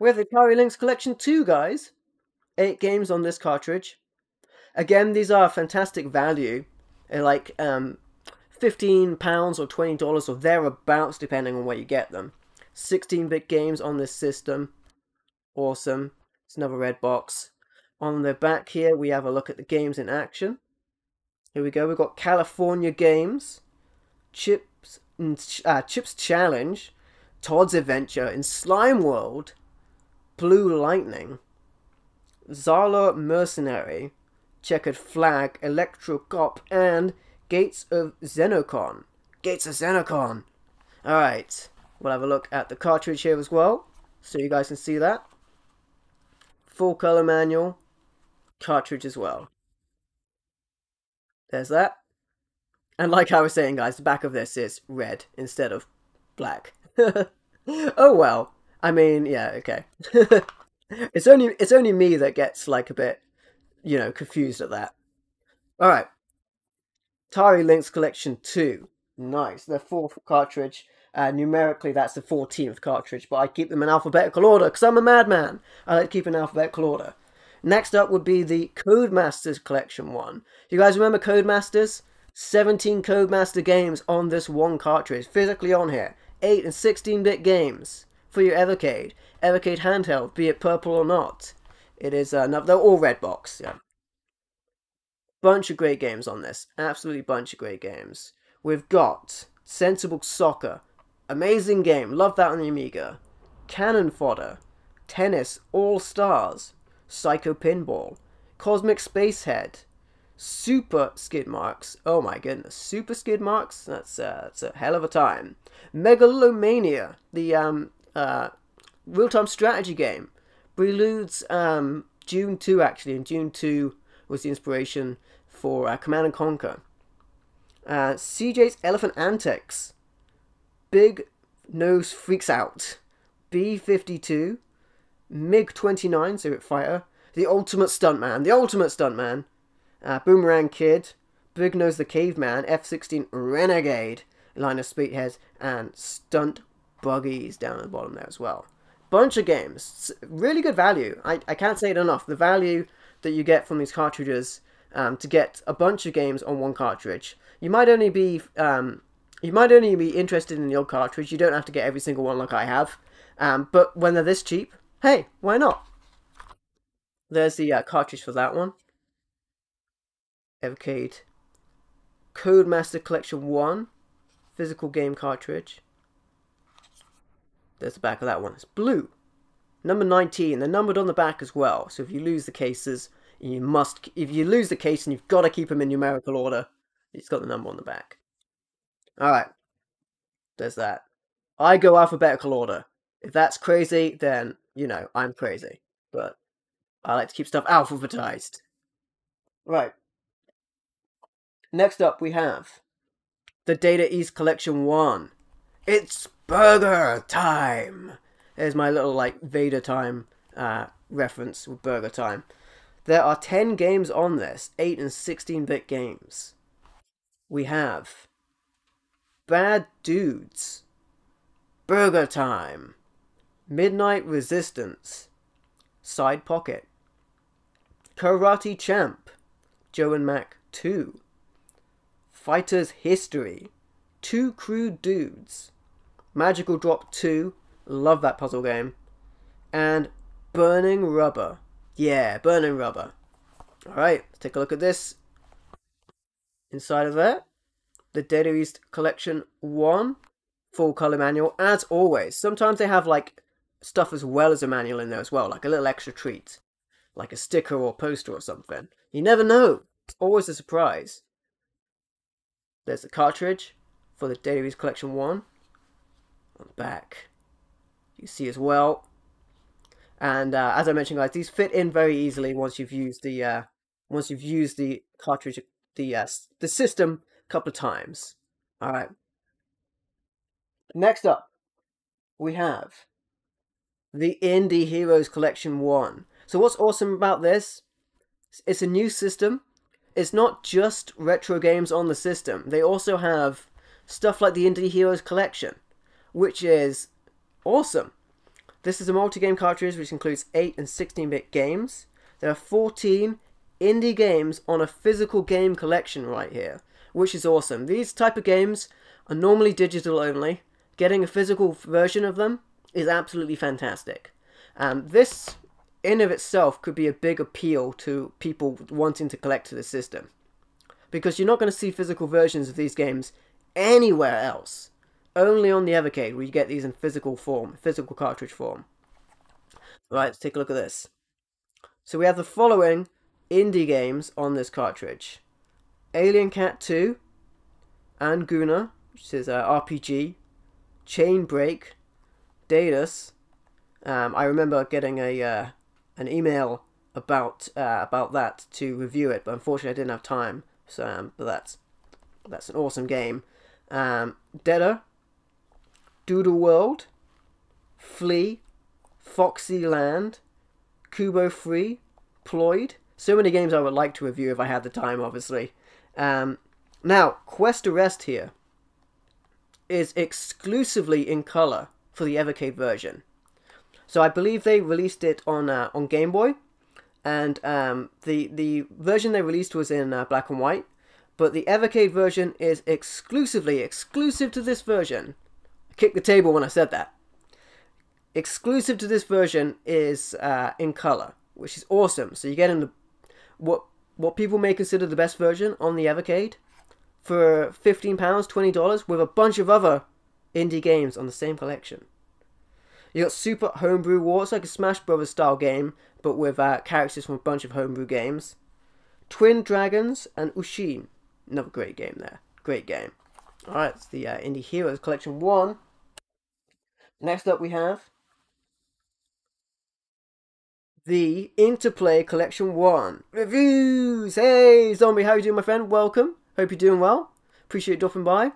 We have the Atari Lynx Collection 2, guys. Eight games on this cartridge. Again, these are fantastic value. Like um, £15 or $20 or thereabouts, depending on where you get them. 16 bit games on this system. Awesome. It's another red box. On the back here, we have a look at the games in action. Here we go. We've got California Games, Chips, uh, Chips Challenge, Todd's Adventure in Slime World, Blue Lightning, Zarlor Mercenary, Checkered Flag, Electro Cop, and Gates of Zendocon. Gates of Zendocon. Alright, we'll have a look at the cartridge here as well, so you guys can see that. Full color manual, cartridge as well. There's that. And like I was saying, guys, the back of this is red instead of black. oh well. I mean, yeah, okay. it's only it's only me that gets like a bit, you know, confused at that. All right. Atari Lynx Collection 2. Nice. The fourth cartridge. Uh, numerically, that's the 14th cartridge, but I keep them in alphabetical order because I'm a madman. I like to keep in alphabetical order. Next up would be the Codemasters Collection one. You guys remember Codemasters? 17 Codemaster games on this one cartridge, physically on here. 8 and 16-bit games for your Evercade. Evercade handheld, be it purple or not. It is, uh, no, they're all red box, yeah. Bunch of great games on this. Absolutely bunch of great games. We've got Sensible Soccer. Amazing game. Love that on the Amiga. Cannon Fodder. Tennis All Stars. Psycho Pinball, Cosmic Spacehead, Super Skid Marks. Oh my goodness, Super Skid Marks. That's uh, that's a hell of a time. Megalomania, the um uh real-time strategy game, preludes um Dune two actually, and Dune two was the inspiration for uh, Command and Conquer. Uh, CJ's Elephant Antics, Big Nose Freaks Out, B fifty two. MiG-29, Soviet Fighter, the Ultimate Stuntman, the Ultimate Stuntman, uh, Boomerang Kid, Big Nose the Caveman, F-16 Renegade, line of speedheads, and Stunt Buggies down at the bottom there as well. Bunch of games. Really good value. I, I can't say it enough. The value that you get from these cartridges um, to get a bunch of games on one cartridge. You might only be um, you might only be interested in the old cartridge. You don't have to get every single one like I have. Um, but when they're this cheap, Hey, why not? There's the uh, cartridge for that one. Evercade. Codemaster Collection 1. Physical game cartridge. There's the back of that one. It's blue. Number 19. They're numbered on the back as well. So if you lose the cases, you must... If you lose the case and you've got to keep them in numerical order, it's got the number on the back. Alright. There's that. I go alphabetical order. If that's crazy, then you know, I'm crazy, but I like to keep stuff alphabetized. Right. Next up, we have the Data East Collection 1. It's burger time! There's my little, like, Vader time uh, reference with burger time. There are 10 games on this, 8 and 16 bit games. We have Bad Dudes, Burger Time, Midnight Resistance, Side Pocket, Karate Champ, Joe and Mac 2, Fighter's History, Two Crude Dudes, Magical Drop 2, love that puzzle game, and Burning Rubber. Yeah, Burning Rubber. Alright, let's take a look at this. Inside of there, the Data East Collection 1 full color manual, as always. Sometimes they have like stuff as well as a manual in there as well, like a little extra treat, like a sticker or poster or something. You never know. It's always a surprise. There's the cartridge for the Data East Collection 1 on the back. You see as well. And uh, as I mentioned, guys, these fit in very easily once you've used the uh, once you've used the cartridge, the uh, the system a couple of times. All right. Next up, we have the Indie Heroes Collection 1. So what's awesome about this? It's a new system. It's not just retro games on the system. They also have stuff like the Indie Heroes Collection, which is awesome. This is a multi-game cartridge which includes 8 and 16-bit games. There are 14 indie games on a physical game collection right here, which is awesome. These type of games are normally digital only. Getting a physical version of them is absolutely fantastic. Um, this, in of itself, could be a big appeal to people wanting to collect to the system. Because you're not going to see physical versions of these games anywhere else. Only on the Evercade will you get these in physical form, physical cartridge form. Right, let's take a look at this. So we have the following indie games on this cartridge. Alien Cat 2, Anguna, which is an RPG, Chain Break, Daedus. Um, I remember getting a uh, an email about uh, about that to review it, but unfortunately I didn't have time. So, um, but that's that's an awesome game. Um, Doodle World, Flea, Foxy Land, Kubo Free, Ploid. So many games I would like to review if I had the time, obviously. Um, now, Quest Arrest here is exclusively in color for the Evercade version. So I believe they released it on uh, on Game Boy, and um, the the version they released was in uh, black and white. But the Evercade version is exclusively exclusive to this version. Kicked the table when I said that. Exclusive to this version is uh, in color, which is awesome. So you get in the what what people may consider the best version on the Evercade for £15, $20 with a bunch of other indie games on the same collection. You got Super Homebrew War, it's like a Smash Brothers style game, but with uh, characters from a bunch of homebrew games. Twin Dragons and Usheen, another great game there. Great game. Alright, it's the uh, Indie Heroes Collection 1. Next up we have the Interplay Collection 1. Reviews! Hey, Zombie, how you doing, my friend? Welcome. Hope you're doing well. Appreciate dropping by.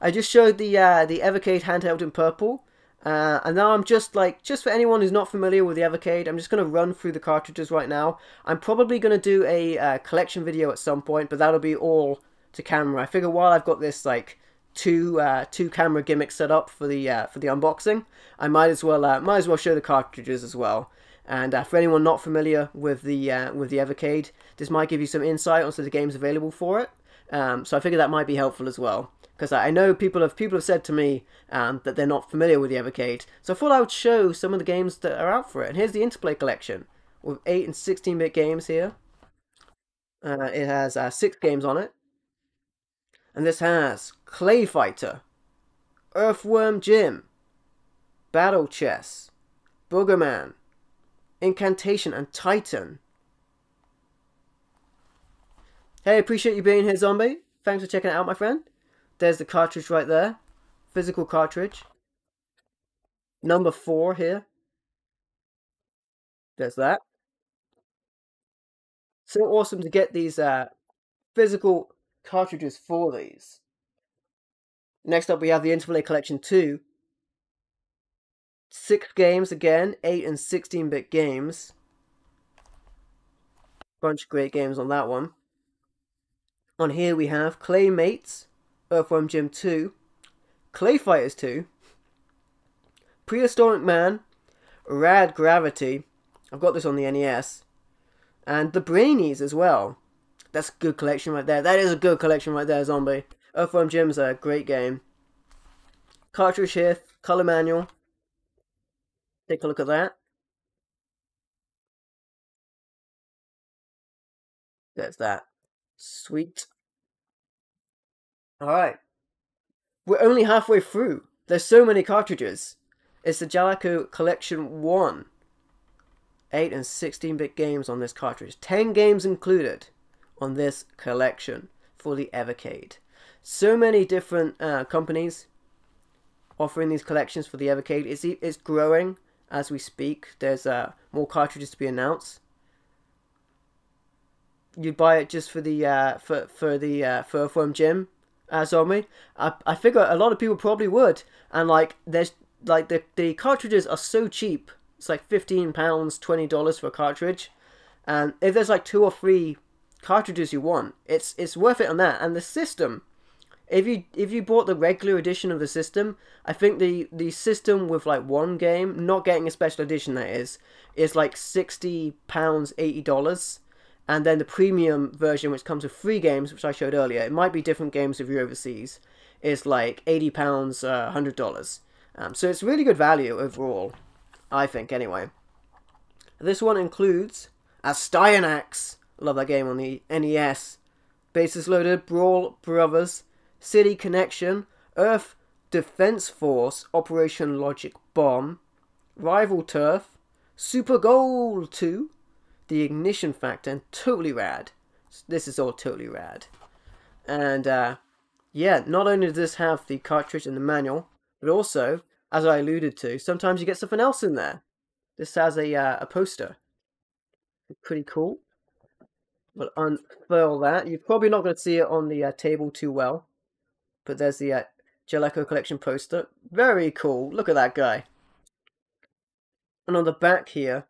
I just showed the uh, the Evercade handheld in purple. Uh, and now I'm just like, just for anyone who's not familiar with the Evercade, I'm just going to run through the cartridges right now. I'm probably going to do a uh, collection video at some point, but that'll be all to camera. I figure while I've got this like two uh, two camera gimmick set up for the uh, for the unboxing, I might as well uh, might as well show the cartridges as well. And uh, for anyone not familiar with the uh, with the Evercade, this might give you some insight onto the games available for it. Um, so I figure that might be helpful as well. Because I know people have people have said to me um, that they're not familiar with the Evercade. So I thought I would show some of the games that are out for it. And here's the Interplay collection with 8 and 16-bit games here. Uh, it has 6 games on it. And this has Clay Fighter, Earthworm Jim, Battle Chess, Boogerman, Incantation, and Titan. Hey, appreciate you being here, Zombie. Thanks for checking it out, my friend. There's the cartridge right there. Physical cartridge. Number four here. There's that. So awesome to get these uh, physical cartridges for these. Next up, we have the Interplay Collection 2. Six games again, 8 and 16 bit games. Bunch of great games on that one. On here we have Claymates, Earthworm Jim 2, Clay Fighters 2, Prehistoric Man, Rad Gravity, I've got this on the NES, And the Brainies as well. That's a good collection right there. That is a good collection right there, Zombie. Earthworm Jim's a great game. Cartridge here, color manual. Take a look at that. There's that. Sweet. Alright. We're only halfway through. There's so many cartridges. It's the Jaleco Collection 1. 8 and 16-bit games on this cartridge. 10 games included on this collection for the Evercade. So many different uh, companies offering these collections for the Evercade. It's, it's growing as we speak. There's uh, more cartridges to be announced. You'd buy it just for the uh, for for the uh, Earthworm Jim as me. I I figure a lot of people probably would. And like there's like the the cartridges are so cheap. It's like fifteen pounds, twenty dollars for a cartridge. And if there's like two or three cartridges you want, it's it's worth it on that. And the system, if you if you bought the regular edition of the system, I think the the system with like one game, not getting a special edition that is, is like sixty pounds, eighty dollars. And then the premium version, which comes with three games, which I showed earlier, it might be different games if you're overseas, is like eighty pounds, uh, hundred dollars. Um, so it's really good value overall, I think. Anyway, this one includes Astyanax. Love that game on the NES. Bases loaded, Brawl Brothers, City Connection, Earth Defense Force, Operation Logic Bomb, Rival Turf, Super Goal 2, The Ignition Factor, and totally rad. This is all totally rad. And uh, yeah, not only does this have the cartridge and the manual, but also, as I alluded to, sometimes you get something else in there. This has a, uh, a poster. Pretty cool. We'll unfurl that. You're probably not going to see it on the uh, table too well. But there's the uh, Jaleco collection poster. Very cool. Look at that guy. And on the back here,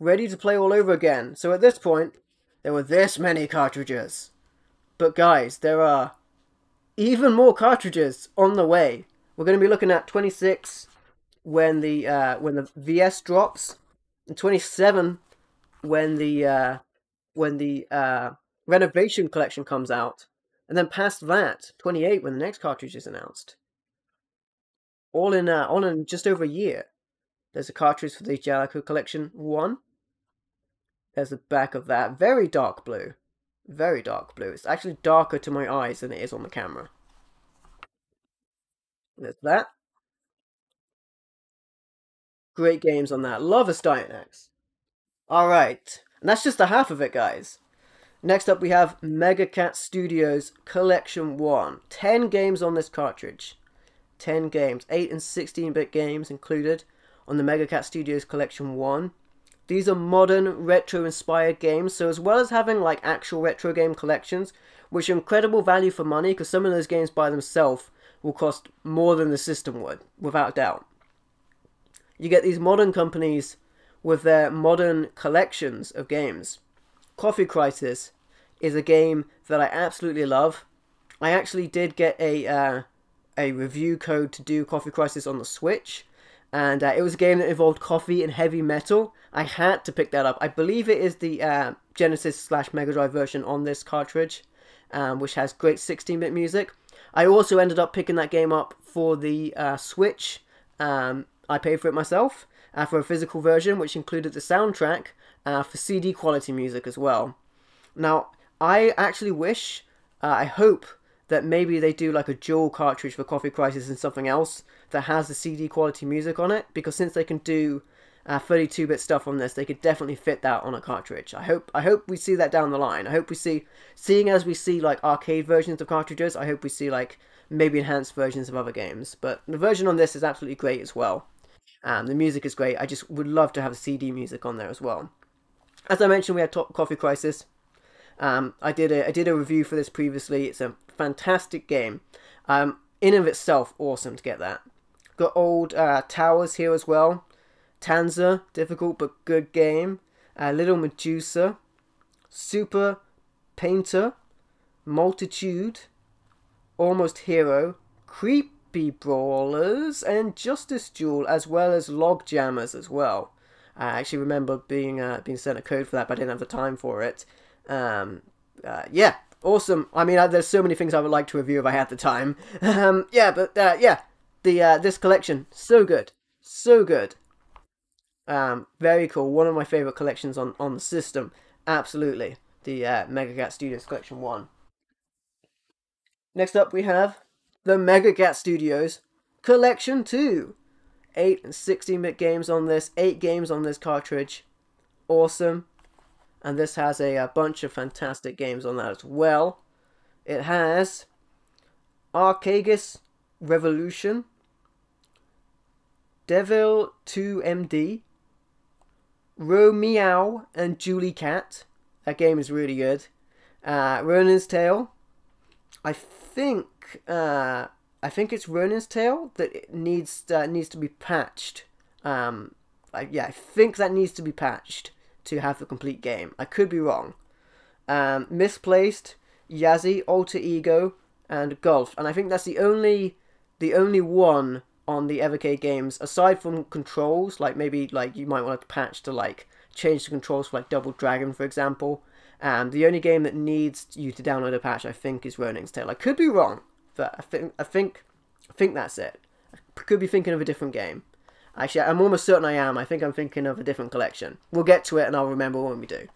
ready to play all over again. So at this point, there were this many cartridges. But guys, there are even more cartridges on the way. We're going to be looking at 26 when the uh, when the VS drops, and 27 when the uh, when the uh, renovation collection comes out, and then past that, 28 when the next cartridge is announced. All in, uh, all in just over a year. There's a cartridge for the Jaleco Collection 1. There's the back of that. Very dark blue. Very dark blue. It's actually darker to my eyes than it is on the camera. There's that. Great games on that. Love Astyanax. Alright. And that's just the half of it, guys. Next up, we have Mega Cat Studios Collection 1. 10 games on this cartridge. 10 games. 8 and 16-bit games included on the Mega Cat Studios Collection 1. These are modern, retro-inspired games, so as well as having like actual retro game collections, which are incredible value for money, because some of those games by themselves will cost more than the system would, without doubt. You get these modern companies with their modern collections of games. Coffee Crisis is a game that I absolutely love. I actually did get a uh, a review code to do Coffee Crisis on the Switch, and uh, it was a game that involved coffee and heavy metal. I had to pick that up. I believe it is the uh, Genesis slash Mega Drive version on this cartridge, um, which has great 16-bit music. I also ended up picking that game up for the uh, Switch. Um, I paid for it myself, uh, for a physical version, which included the soundtrack uh, for CD quality music as well. Now, I actually wish, uh, I hope that maybe they do like a dual cartridge for Coffee Crisis and something else that has the CD quality music on it, because since they can do 32-bit uh, stuff on this, they could definitely fit that on a cartridge. I hope I hope we see that down the line. I hope we see, seeing as we see like arcade versions of cartridges, I hope we see like maybe enhanced versions of other games. But the version on this is absolutely great as well. Um, the music is great. I just would love to have CD music on there as well. As I mentioned, we had Top Coffee Crisis. Um, I did a I did a review for this previously. It's a fantastic game. Um, in of itself, awesome to get that. Got old uh, towers here as well. Tanzer, difficult but good game. Uh, Little Medusa, Super Painter, Multidude, Almost Hero, Creep Brawlers and Justice Duel, as well as Log Jammers as well. I actually remember being uh, being sent a code for that, but I didn't have the time for it. Um, uh, yeah, awesome. I mean, there's so many things I would like to review if I had the time. Um, yeah, but uh, yeah, the uh, this collection so good, so good. Um, very cool. One of my favorite collections on on the system. Absolutely, the uh, Mega Cat Studios Collection One. Next up, we have the Mega Cat Studios Collection Two. 8 and 16-bit games on this, 8 games on this cartridge. Awesome. And this has a, a bunch of fantastic games on that as well. It has Arkagis Revolution, Devil 2MD, Romeo and Julie Cat. That game is really good. Uh, Ronin's Tale. I think uh, I think it's Ronin's Tale that needs uh, needs to be patched. Um, I, yeah, I think that needs to be patched to have the complete game. I could be wrong. Um, misplaced, Yazzie, Alter Ego, and Golf, and I think that's the only the only one on the Evercade games aside from controls. Like maybe like you might want to patch to like change the controls for like Double Dragon, for example. And the only game that needs you to download a patch, I think, is Ronin's Tale. I could be wrong. But I think I think I think that's it. I could be thinking of a different game. Actually, I'm almost certain I am. I think I'm thinking of a different collection. We'll get to it, and I'll remember when we do.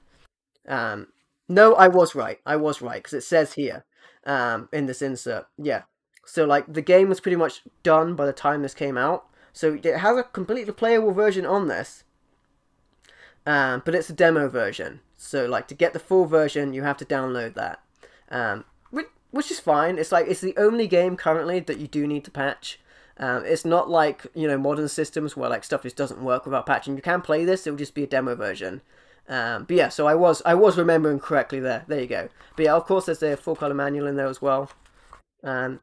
Um, no, I was right. I was right because it says here um, in this insert. Yeah. So like the game was pretty much done by the time this came out. So it has a completely playable version on this. Um, but it's a demo version. So like to get the full version, you have to download that. Um, which is fine. It's like it's the only game currently that you do need to patch. Um, it's not like you know modern systems where like stuff just doesn't work without patching. You can play this; it'll just be a demo version. Um, but yeah, so I was I was remembering correctly there. There you go. But yeah, of course, there's a full color manual in there as well. Um,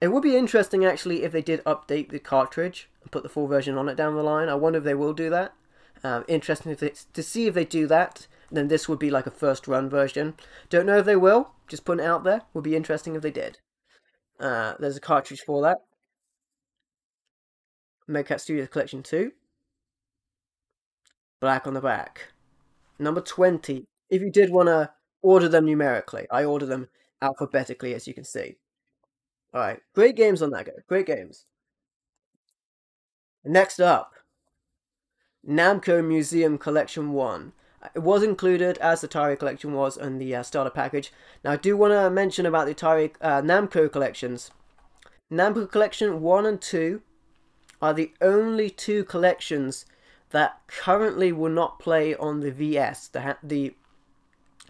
it would be interesting actually if they did update the cartridge and put the full version on it down the line. I wonder if they will do that. Um, interesting to, to see if they do that. Then this would be like a first run version. Don't know if they will. Just putting it out there. Would be interesting if they did. Uh, there's a cartridge for that. Megacat Studios Collection 2. Black on the back. Number 20. If you did want to order them numerically, I order them alphabetically, as you can see. Alright, great games on that go. Great games. Next up, Namco Museum Collection 1. It was included as the Atari collection was in the uh, starter package. Now I do want to mention about the Atari uh, Namco collections. Namco Collection 1 and 2 are the only two collections that currently will not play on the VS, the, the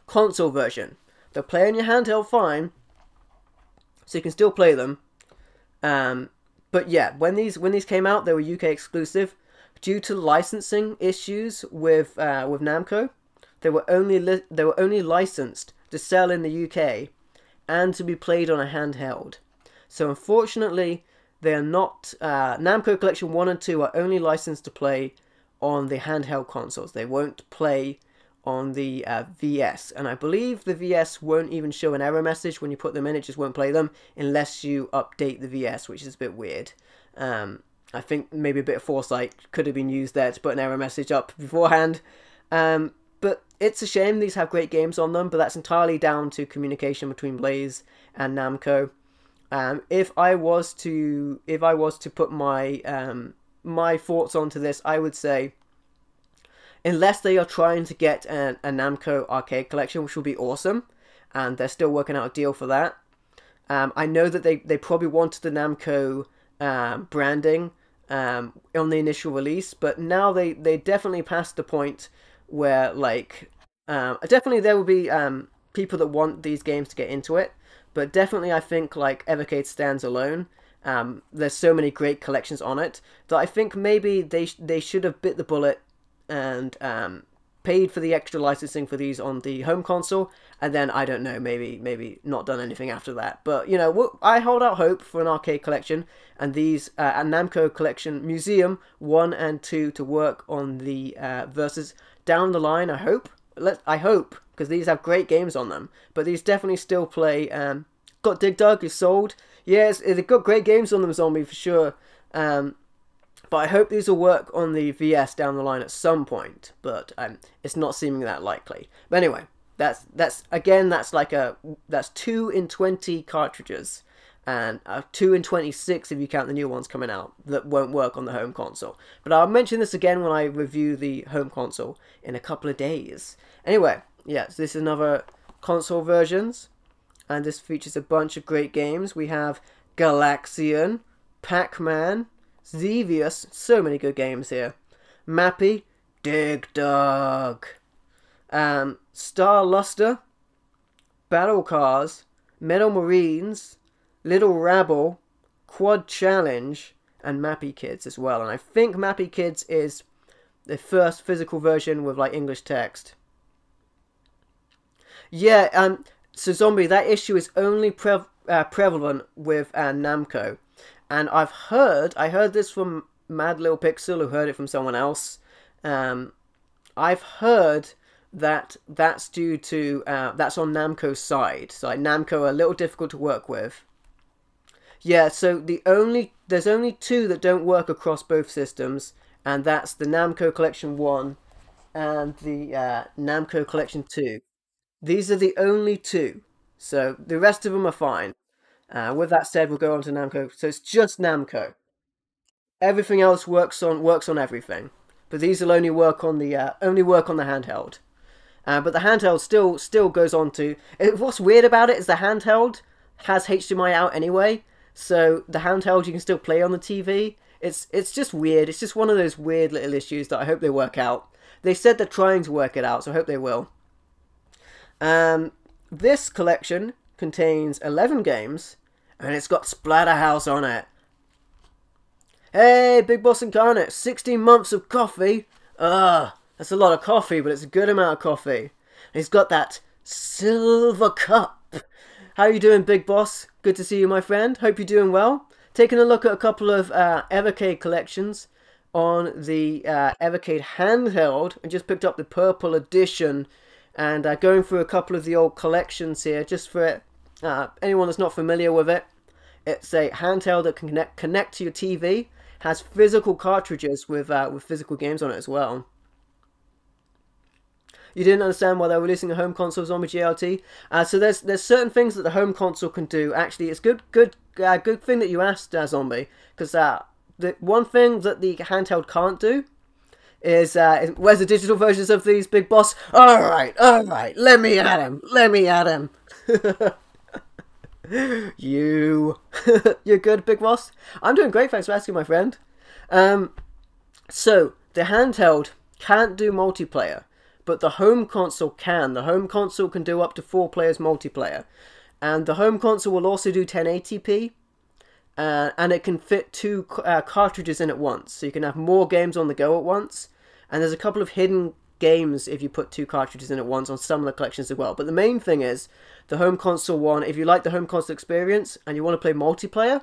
console version. They'll play on your handheld fine, so you can still play them. Um, but yeah, when these when these came out, they were UK exclusive due to licensing issues with uh, with Namco, they were only they were only licensed to sell in the UK and to be played on a handheld. So unfortunately, they are not uh, Namco Collection One and Two are only licensed to play on the handheld consoles. They won't play on the uh, VS, and I believe the VS won't even show an error message when you put them in. It just won't play them unless you update the VS, which is a bit weird. Um, I think maybe a bit of foresight could have been used there to put an error message up beforehand. Um, but it's a shame these have great games on them, but that's entirely down to communication between Blaze and Namco. Um, if I was to if I was to put my um, my thoughts onto this, I would say unless they are trying to get a, a Namco arcade collection, which will be awesome, and they're still working out a deal for that. Um, I know that they, they probably wanted the Namco um, branding um, on the initial release, but now they, they definitely passed the point where like um, definitely there will be um, people that want these games to get into it, but definitely I think like Evercade stands alone. Um, there's so many great collections on it that I think maybe they sh- they should have bit the bullet and um, paid for the extra licensing for these on the home console, and then I don't know, maybe maybe not done anything after that. But you know, I hold out hope for an arcade collection and these uh, Namco collection museum one and two to work on the uh, versus down the line. I hope. Let I hope because these have great games on them, but these definitely still play. Um, got Dig Dug is sold. Yes, they've got great games on them, Zombie for sure. Um, But I hope these will work on the VS down the line at some point, but um, it's not seeming that likely. But anyway, that's that's again that's like a that's two in twenty cartridges and uh, 2 in 26 if you count the new ones coming out that won't work on the home console. But I'll mention this again when I review the home console in a couple of days. Anyway, yeah, so this is another console versions, and this features a bunch of great games. We have Galaxian, Pac-Man, Xevious, so many good games here. Mappy, Dig Dug, um, Star Luster, Battle Cars, Metal Marines, Little Rabble, Quad Challenge, and Mappy Kids as well. And I think Mappy Kids is the first physical version with like English text. Yeah, um, so Zombie, that issue is only pre uh, prevalent with uh, Namco. And I've heard, I heard this from Mad Little Pixel, who heard it from someone else. Um, I've heard that that's due to, uh, that's on Namco's side. So like Namco are a little difficult to work with. Yeah, so the only there's only two that don't work across both systems, and that's the Namco Collection 1 and the uh, Namco Collection 2. These are the only two, so the rest of them are fine. Uh, with that said, we'll go on to Namco. So it's just Namco. Everything else works on works on everything, but these will only work on the uh, only work on the handheld. Uh, but the handheld still still goes on to. What's weird about it is the handheld has HDMI out anyway, so the handheld you can still play on the TV. It's it's just weird. It's just one of those weird little issues that I hope they work out. They said they're trying to work it out, so I hope they will. Um, this collection contains 11 games, and it's got Splatterhouse on it. Hey, Big Boss Incarnate, 16 months of coffee. Ugh, that's a lot of coffee, but it's a good amount of coffee. And he's got that silver cup. How are you doing, Big Boss? Good to see you, my friend. Hope you're doing well. Taking a look at a couple of uh, Evercade collections on the uh, Evercade handheld. I just picked up the purple edition and uh, going through a couple of the old collections here just for uh, anyone that's not familiar with it. It's a handheld that can connect, connect to your TV, has physical cartridges with, uh, with physical games on it as well. You didn't understand why they're releasing a home console Zombie GLT. Uh, so there's there's certain things that the home console can do. Actually, it's good good uh, good thing that you asked uh, Zombie because the one thing that the handheld can't do is uh, where's the digital versions of these big boss? All right, all right, let me at him, let me at him. you, you're good, big boss. I'm doing great. Thanks for asking, my friend. Um, so the handheld can't do multiplayer but the home console can. The home console can do up to four players multiplayer. And the home console will also do 1080p. Uh, and it can fit two uh, cartridges in at once. So you can have more games on the go at once. And there's a couple of hidden games if you put two cartridges in at once on some of the collections as well. But the main thing is the home console one, if you like the home console experience and you want to play multiplayer,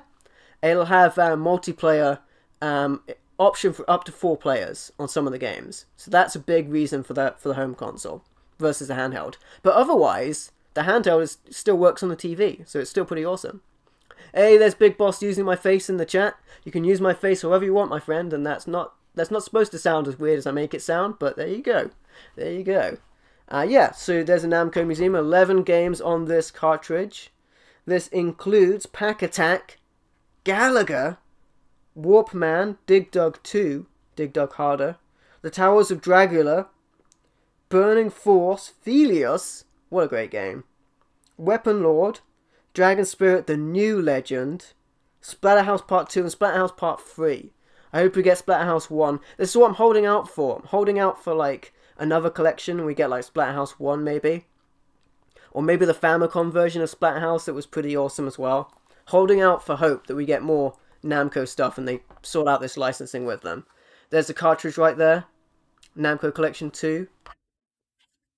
it'll have uh, multiplayer um, option for up to four players on some of the games. So that's a big reason for that for the home console versus the handheld. But otherwise, the handheld is, still works on the TV, so it's still pretty awesome. Hey, there's Big Boss using my face in the chat. You can use my face however you want, my friend, and that's not that's not supposed to sound as weird as I make it sound, but there you go. There you go. Uh, yeah, so there's a Namco Museum, 11 games on this cartridge. This includes Pac-Attack, Galaga, Warp Man, Dig Dug 2, Dig Dug Harder, The Towers of Druaga, Burning Force, Phelios, what a great game, Weapon Lord, Dragon Spirit, The New Legend, Splatterhouse Part 2 and Splatterhouse Part 3. I hope we get Splatterhouse 1. This is what I'm holding out for. I'm holding out for like another collection. We get like Splatterhouse 1 maybe. Or maybe the Famicom version of Splatterhouse that was pretty awesome as well. Holding out for hope that we get more Namco stuff and they sort out this licensing with them. There's a cartridge right there. Namco Collection 2.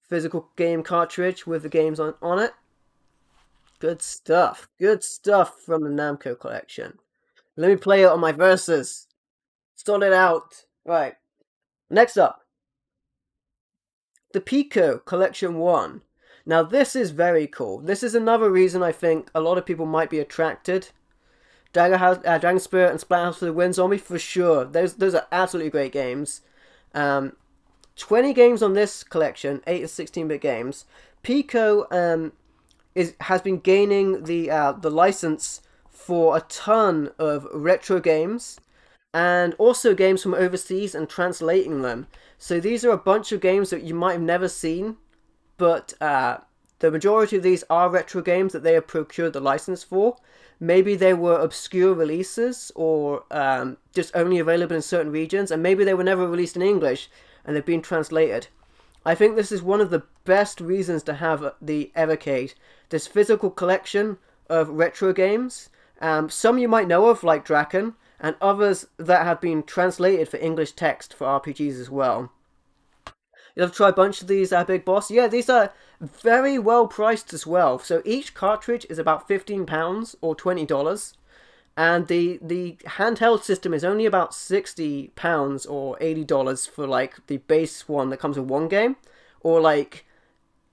Physical game cartridge with the games on, on it. Good stuff. Good stuff from the Namco collection. Let me play it on my verses. Sort it out. Right. Next up. The Piko Collection 1. Now this is very cool. This is another reason I think a lot of people might be attracted Dragon, House, uh, Dragon Spirit and Splatterhouse for the Wind Zombie for sure. Those those are absolutely great games. Um, 20 games on this collection, 8 and 16-bit games. Piko um, is has been gaining the uh, the license for a ton of retro games and also games from overseas and translating them. So these are a bunch of games that you might have never seen, but uh, the majority of these are retro games that they have procured the license for. Maybe they were obscure releases or um, just only available in certain regions, and maybe they were never released in English and they've been translated. I think this is one of the best reasons to have the Evercade. This physical collection of retro games. Um, some you might know of, like Drakkhen, and others that have been translated for English text for RPGs as well. You'll have to try a bunch of these uh, Big Boss. Yeah, these are very well priced as well. So each cartridge is about £15 or $20. And the, the handheld system is only about £60 or $80 for like the base one that comes with one game. Or like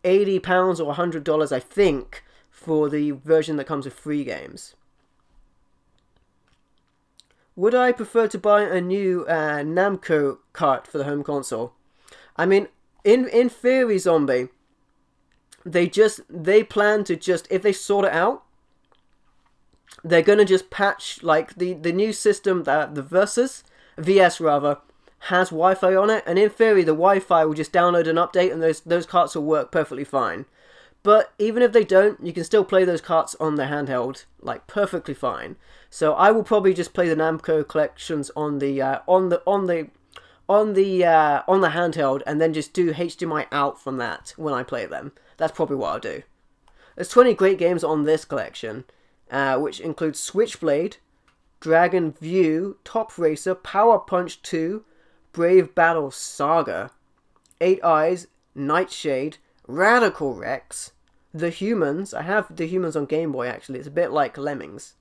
£80 or $100 I think for the version that comes with three games. Would I prefer to buy a new uh, Namco cart for the home console? I mean, in in theory, Zombie, they just they plan to just if they sort it out, they're gonna just patch like the the new system that the Versus VS rather has Wi-Fi on it, and in theory, the Wi-Fi will just download an update, and those those carts will work perfectly fine. But even if they don't, you can still play those carts on the handheld, like perfectly fine. So I will probably just play the Namco collections on the uh, on the on the on the uh, on the handheld, and then just do HDMI out from that when I play them. That's probably what I'll do. There's 20 great games on this collection, uh, which includes Switchblade, Dragon View, Top Racer, Power Punch 2, Brave Battle Saga, Eight Eyes, Nightshade, Radical Rex, The Humans. I have The Humans on Game Boy actually. It's a bit like Lemmings.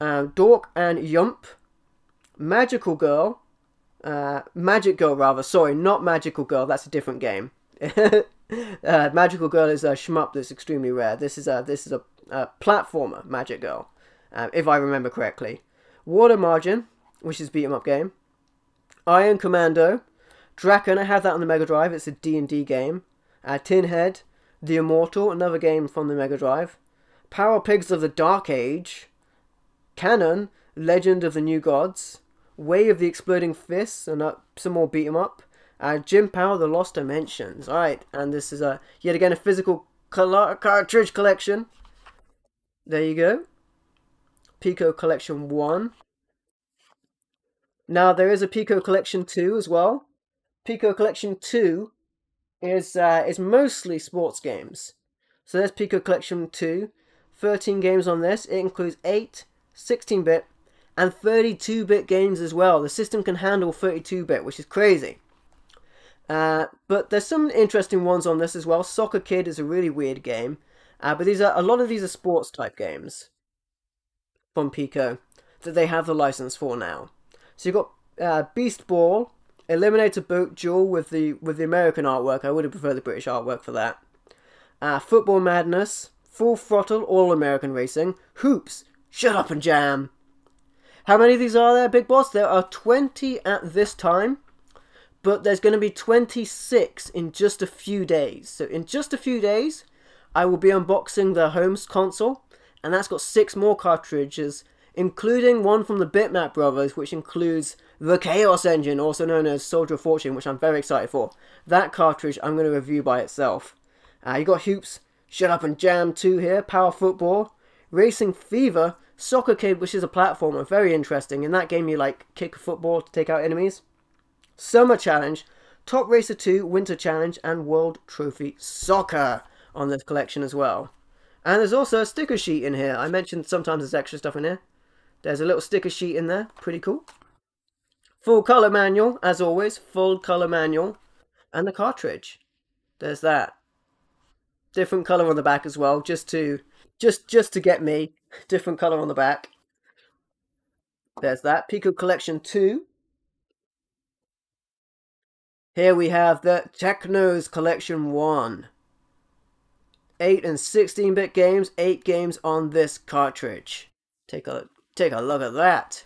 Uh, Dork and Yump, Magical Girl, uh, Magic Girl rather. Sorry, not Magical Girl. That's a different game. uh, Magical Girl is a shmup that's extremely rare. This is a this is a, a platformer, Magic Girl, uh, if I remember correctly. Water Margin, which is beat 'em up game. Iron Commando, Drakkhen. I have that on the Mega Drive. It's a D and D game. Uh, Tin Head, The Immortal, another game from the Mega Drive. Power Piggs of the Dark Age, Canon, Legend of the New Gods, Way of the Exploding Fists, and uh, some more beat 'em up. Uh, Jim Power, The Lost Dimensions. Alright, and this is a yet again a physical cartridge collection. There you go. Piko Collection 1. Now, there is a Piko Collection 2 as well. Piko Collection 2 is uh, is mostly sports games. So there's Piko Collection 2. 13 games on this. It includes 8 16-bit and 32-bit games as well. The system can handle 32-bit, which is crazy. Uh, but there's some interesting ones on this as well. Soccer Kid is a really weird game. Uh, but these are a lot of these are sports type games from Piko that they have the license for now. So you've got uh, Beast Ball, Eliminator Boat Duel with the with the American artwork. I would have preferred the British artwork for that. Uh, Football Madness, Full Throttle, All American Racing, Hoops, Shut Up and Jam. How many of these are there, Big Boss? There are 20 at this time, but there's going to be 26 in just a few days. So in just a few days, I will be unboxing the Homes console, and that's got six more cartridges, including one from the Bitmap Brothers, which includes the Chaos Engine, also known as Soldier of Fortune, which I'm very excited for. That cartridge I'm going to review by itself. Uh, you got Hoops, Shut Up and Jam 2 here, Power Football, Racing Fever, Soccer Kid, which is a platformer, very interesting. In that game, you like kick a football to take out enemies. Summer Challenge, Top Racer 2, Winter Challenge, and World Trophy Soccer on this collection as well. And there's also a sticker sheet in here. I mentioned sometimes there's extra stuff in here. There's a little sticker sheet in there. Pretty cool. Full color manual, as always. Full color manual. And the cartridge. There's that. Different color on the back as well, just to just just to get me. Different color on the back. There's that. Piko Collection 2. Here we have the Technos Collection 1. 8 and 16-bit games, 8 games on this cartridge. Take a Take a look at that.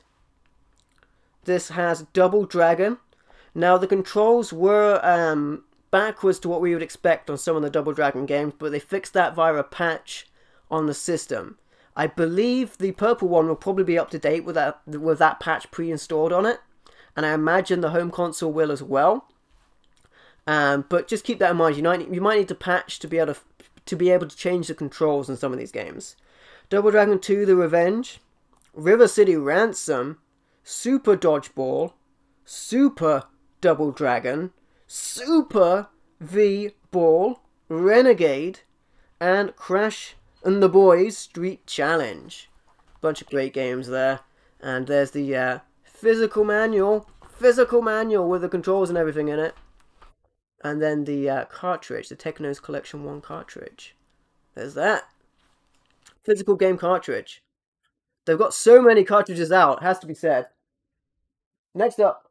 This has Double Dragon. Now the controls were um, backwards to what we would expect on some of the Double Dragon games, but they fixed that via a patch on the system. I believe the purple one will probably be up to date with that with that patch pre-installed on it, and I imagine the home console will as well. Um, but just keep that in mind. You might you might need to patch to be able to to be able to change the controls in some of these games. Double Dragon 2: The Revenge, River City Ransom, Super Dodgeball, Super Double Dragon, Super V Ball, Renegade, and Crash and the Boys Street Challenge. Bunch of great games there. And there's the uh, physical manual. Physical manual with the controls and everything in it. And then the uh, cartridge, the Technos Collection 1 cartridge. There's that. Physical game cartridge. They've got so many cartridges out, has to be said. Next up,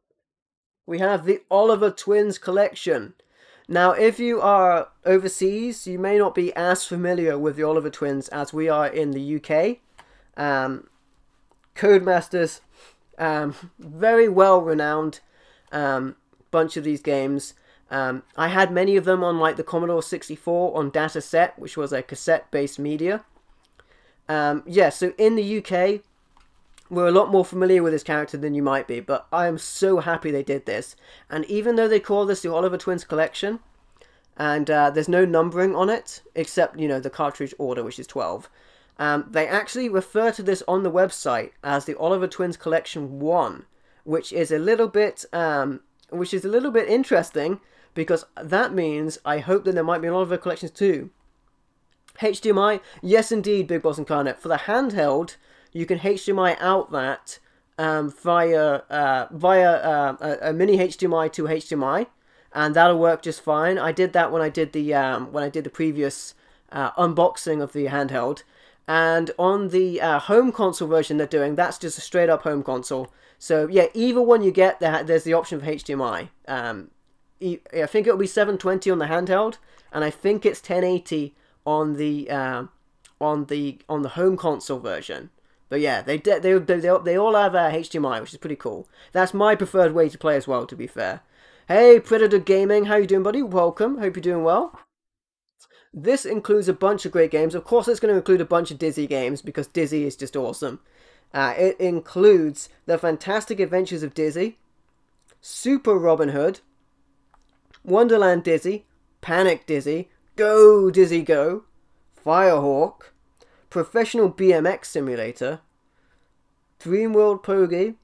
we have the Oliver Twins collection. Now, if you are overseas, you may not be as familiar with the Oliver Twins as we are in the UK. Um, Codemasters, um, very well renowned um, bunch of these games. Um, I had many of them on like the Commodore 64 on Datasette, which was a cassette-based media. Um, yeah, so in the UK, we're a lot more familiar with this character than you might be, but I am so happy they did this. And even though they call this the Oliver Twins Collection, and uh, there's no numbering on it, except, you know, the cartridge order, which is 12, um, they actually refer to this on the website as the Oliver Twins Collection 1, which is a little bit, um, which is a little bit interesting, because that means I hope that there might be an Oliver Collections 2. HDMI, yes indeed, Big Boss Incarnate. For the handheld, you can HDMI out that um, via uh, via uh, a, a, mini HDMI to HDMI, and that'll work just fine. I did that when I did the um, when I did the previous uh, unboxing of the handheld, and on the uh, home console version they're doing that's just a straight up home console. So yeah, either one you get, there, there's the option for HDMI. Um, I think it'll be 720 on the handheld, and I think it's 1080 on the uh, on the on the home console version. But yeah, they they they they, they all have uh, HDMI, which is pretty cool. That's my preferred way to play as well. To be fair. Hey, Predator Gaming, how you doing, buddy? Welcome. Hope you're doing well. This includes a bunch of great games. Of course, it's going to include a bunch of Dizzy games because Dizzy is just awesome. Uh, it includes The Fantastic Adventures of Dizzy, Super Robin Hood, Wonderland Dizzy, Panic Dizzy, Go Dizzy Go, Firehawk, Professional BMX Simulator, Dreamworld Pogie,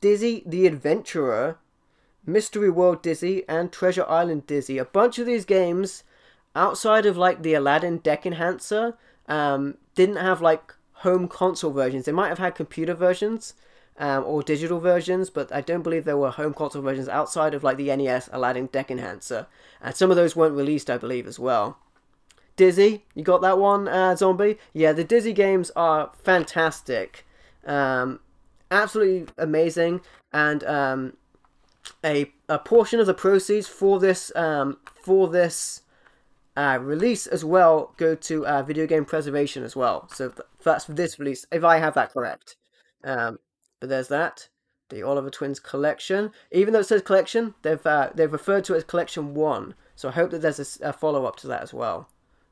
Dizzy the Adventurer, Mystery World Dizzy, and Treasure Island Dizzy. A bunch of these games, outside of like the Aladdin Deck Enhancer, um, didn't have like home console versions. They might have had computer versions, um, or digital versions, but I don't believe there were home console versions outside of like the NES Aladdin Deck Enhancer. And some of those weren't released, I believe, as well. Dizzy, you got that one, uh, Zombie? Yeah, the Dizzy games are fantastic. Um, absolutely amazing. And um, a, a portion of the proceeds for this um, for this uh, release as well go to uh, video game preservation as well. So that's for this release, if I have that correct. Um, but there's that. The Oliver Twins collection. Even though it says collection, they've uh, they've referred to it as collection one. So I hope that there's a, a follow up to that as well.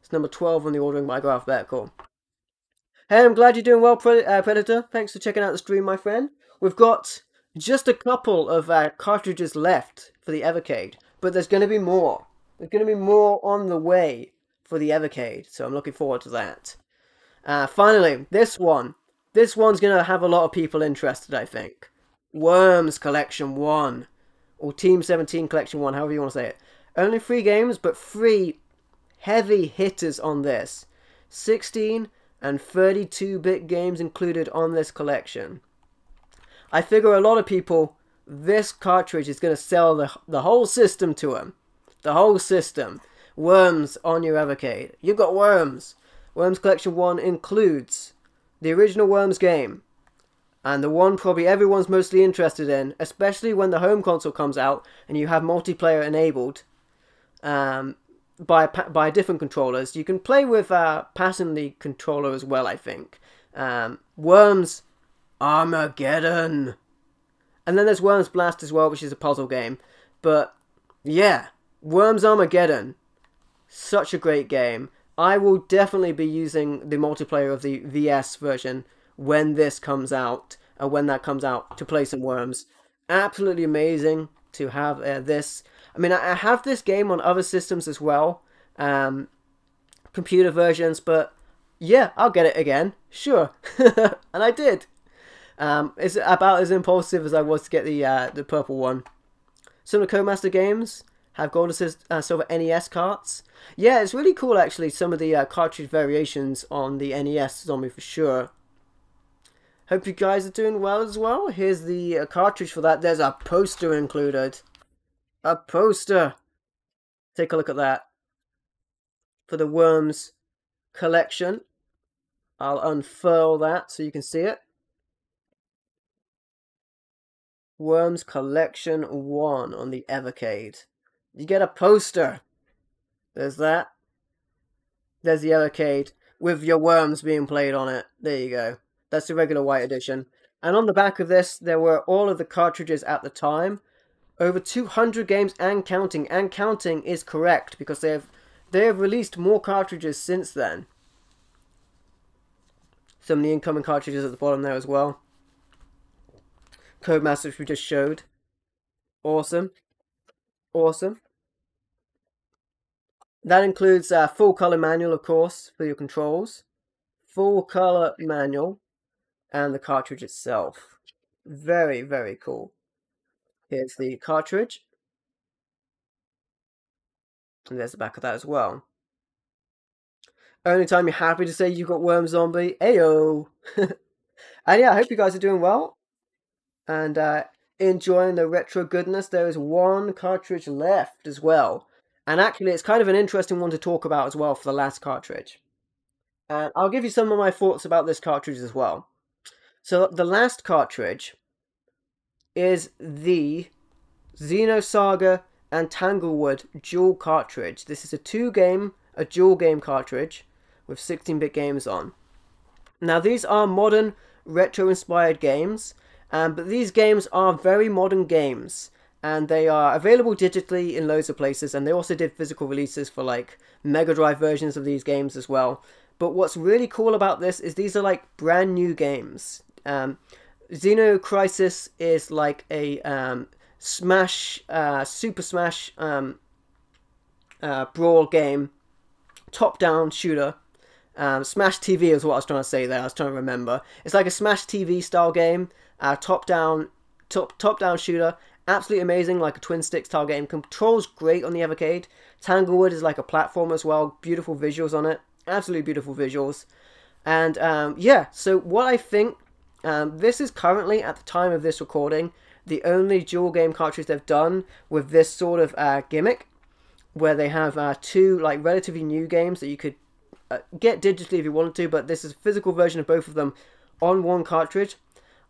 It's number 12 on the ordering by alphabetical. Hey, I'm glad you're doing well, uh, Predator. Thanks for checking out the stream, my friend. We've got just a couple of uh, cartridges left for the Evercade, but there's going to be more. There's going to be more on the way for the Evercade, so I'm looking forward to that. Uh, finally, this one. This one's going to have a lot of people interested, I think. Worms Collection 1. Or Team 17 Collection 1, however you want to say it. Only three games, but three heavy hitters on this. 16 and 32-bit games included on this collection. I figure a lot of people, this cartridge is going to sell the, the whole system to them. The whole system. Worms on your Evercade. You've got Worms. Worms Collection 1 includes the original Worms game, and the one probably everyone's mostly interested in, especially when the home console comes out and you have multiplayer enabled um, by by different controllers. You can play with a pattern controller as well, I think. Um, Worms Armageddon. And then there's Worms Blast as well, which is a puzzle game. But yeah, Worms Armageddon. Such a great game. I will definitely be using the multiplayer of the VS version when this comes out, or uh, when that comes out, to play some Worms. Absolutely amazing to have uh, this. I mean, I have this game on other systems as well, um, computer versions, but yeah, I'll get it again, sure. and I did. Um, it's about as impulsive as I was to get the uh, the purple one. Some of the Codemaster games have gold and uh, silver NES carts. Yeah, it's really cool actually. Some of the uh, cartridge variations on the NES Zombie for sure. Hope you guys are doing well as well. Here's the uh, cartridge for that. There's a poster included. A poster. Take a look at that. For the Worms collection. I'll unfurl that so you can see it. Worms Collection 1 on the Evercade. You get a poster. There's that. There's the Evercade with your worms being played on it. There you go. That's the regular white edition. And on the back of this, there were all of the cartridges at the time. Over 200 games and counting. And counting is correct because they have they have released more cartridges since then. Some of the incoming cartridges at the bottom there as well. Codemaster which we just showed. Awesome. Awesome. That includes a full color manual, of course, for your controls. Full color manual and the cartridge itself. Very, very cool. Here's the cartridge. And there's the back of that as well. Only time you're happy to say you've got Worm Zombie. Ayo! and yeah, I hope you guys are doing well and uh, enjoying the retro goodness. There is one cartridge left as well. And actually, it's kind of an interesting one to talk about as well for the last cartridge. And I'll give you some of my thoughts about this cartridge as well. So, the last cartridge is the Xenosaga and Tanglewood dual cartridge. This is a two game, a dual game cartridge with 16 bit games on. Now, these are modern retro inspired games um, but these games are very modern games, and they are available digitally in loads of places, and they also did physical releases for like Mega Drive versions of these games as well. But what's really cool about this is these are like brand new games. Um, Xeno Crisis is like a um, Smash, uh, Super Smash um, uh, brawl game, top-down shooter. Um, Smash TV is what I was trying to say there. I was trying to remember. It's like a Smash TV style game uh, top down, top top down shooter, absolutely amazing, like a twin stick style game. Controls great on the Evercade. Tanglewood is like a platform as well. Beautiful visuals on it. Absolutely beautiful visuals. And um, yeah, so what I think, um, this is currently at the time of this recording the only dual game cartridge they've done with this sort of uh, gimmick, where they have uh, two like relatively new games that you could uh, get digitally if you wanted to, but this is a physical version of both of them on one cartridge.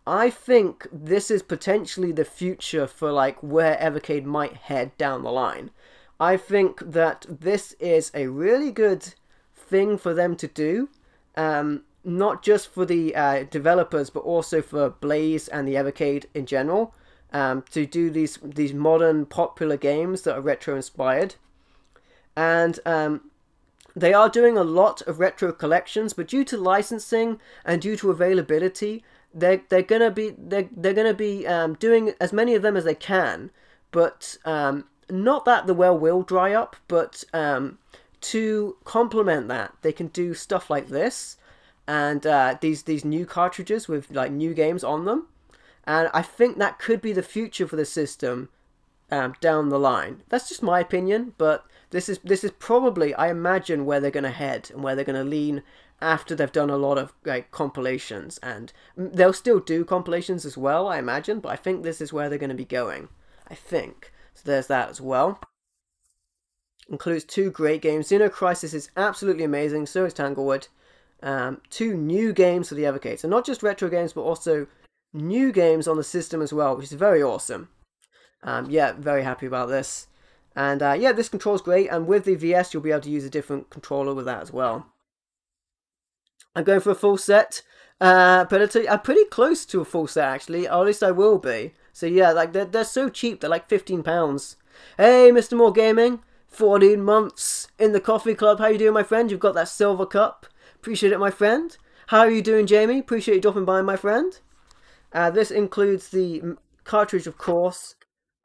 I think this is potentially the future for like where Evercade might head down the line. I think that this is a really good thing for them to do, um, not just for the uh, developers but also for Blaze and the Evercade in general, um, to do these these modern popular games that are retro inspired, and um, they are doing a lot of retro collections, but due to licensing and due to availability, they're they're gonna be they're they're gonna be um, doing as many of them as they can, but um, not that the well will dry up, but um, to complement that, they can do stuff like this and uh, these these new cartridges with like new games on them, and I think that could be the future for the system um, down the line. That's just my opinion, but this is this is probably I imagine where they're going to head and where they're going to lean after they've done a lot of like compilations. And they'll still do compilations as well i imagine but i think this is where they're going to be going i think. So there's that as well. Includes two great games. Xeno crisis is absolutely amazing. So is tanglewood um, two new games for the evercade so not just retro games but also new games on the system as well which is very awesome um, yeah very happy about this and uh, yeah this controls great and with the vs you'll be able to use a different controller with that as well I'm going for a full set. Uh, but I'm pretty close to a full set actually, or at least I will be. So yeah, like they're, they're so cheap, they're like £15. Hey, Mr. More Gaming, 14 months in the coffee club. How you doing, my friend? You've got that silver cup. Appreciate it, my friend. How are you doing, Jamie? Appreciate you dropping by, my friend. Uh, this includes the cartridge, of course,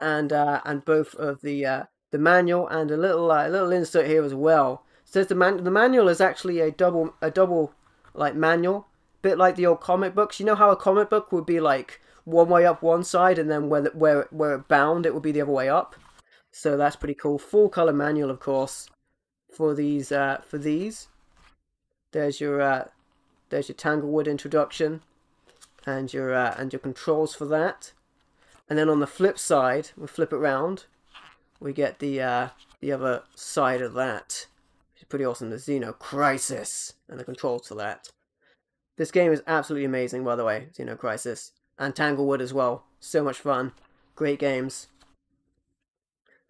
and uh, and both of the uh, the manual and a little uh, little insert here as well. Says the man the manual is actually a double a double like manual, bit like the old comic books. You know how a comic book would be like one way up one side, and then where where where it bound, it would be the other way up. So that's pretty cool. Full color manual, of course, for these uh, for these. There's your uh, there's your Tanglewood introduction, and your uh, and your controls for that. And then on the flip side, we flip it round, we get the uh, the other side of that. It's pretty awesome. The Xeno Crisis and the controls for that. This game is absolutely amazing, by the way. Xeno Crisis and Tanglewood as well. So much fun. Great games.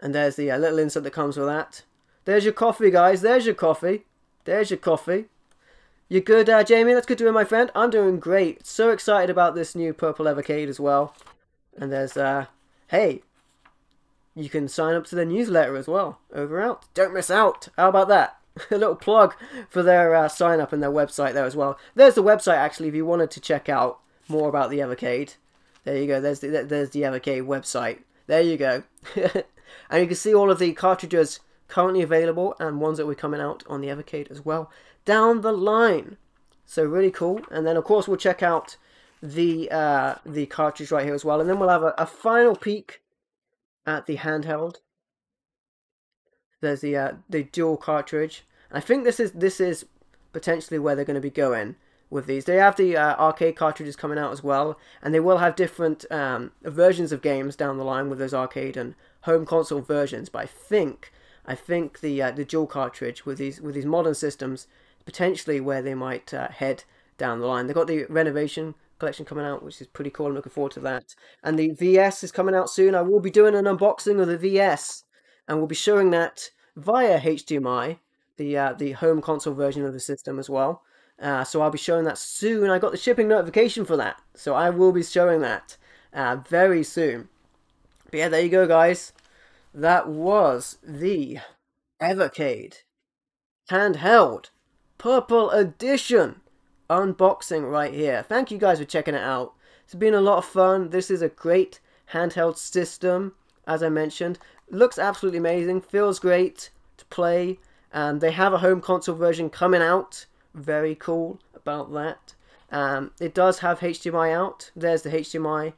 And there's the uh, little insert that comes with that. There's your coffee, guys. There's your coffee. There's your coffee. You good, uh, Jamie? That's good to hear, my friend. I'm doing great. So excited about this new Purple Evercade as well. And there's, uh, hey, you can sign up to their newsletter as well. Over out. Don't miss out. How about that? a little plug for their uh, sign up and their website there as well. There's the website actually if you wanted to check out more about the Evercade. There you go. There's the, there's the Evercade website. There you go. and you can see all of the cartridges currently available and ones that be coming out on the Evercade as well down the line. So really cool. And then of course we'll check out the uh, the cartridge right here as well. And then we'll have a, a final peek at the handheld. There's the uh, the dual cartridge. I think this is this is potentially where they're going to be going with these. They have the uh, arcade cartridges coming out as well, and they will have different um, versions of games down the line with those arcade and home console versions. But I think I think the uh, the dual cartridge with these with these modern systems potentially where they might uh, head down the line. They've got the renovation collection coming out, which is pretty cool. I'm looking forward to that. And the VS is coming out soon. I will be doing an unboxing of the VS, and we'll be showing that via HDMI, the uh, the home console version of the system as well. Uh, so I'll be showing that soon. I got the shipping notification for that, so I will be showing that uh, very soon. But yeah, there you go, guys. That was the Evercade handheld Purple Edition unboxing right here. Thank you guys for checking it out. It's been a lot of fun. This is a great handheld system, as I mentioned. Looks absolutely amazing, feels great to play, and they have a home console version coming out. Very cool about that. Um, it does have HDMI out. There's the HDMI,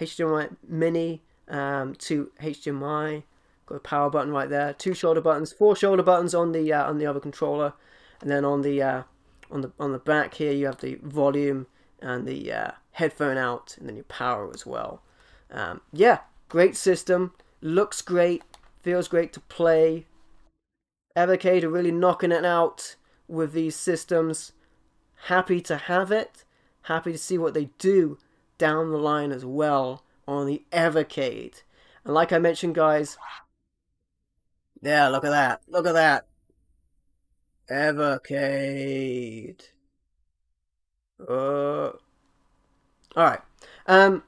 HDMI mini um, to HDMI. Got a power button right there. Two shoulder buttons, four shoulder buttons on the uh, on the other controller, and then on the uh, on the on the back here you have the volume and the uh, headphone out and then your power as well. Um, yeah great system. Looks great. Feels great to play. Evercade are really knocking it out with these systems. Happy to have it. Happy to see what they do down the line as well on the Evercade. And like I mentioned guys yeah look at that. Look at that Evercade. Uh, Alright. Um,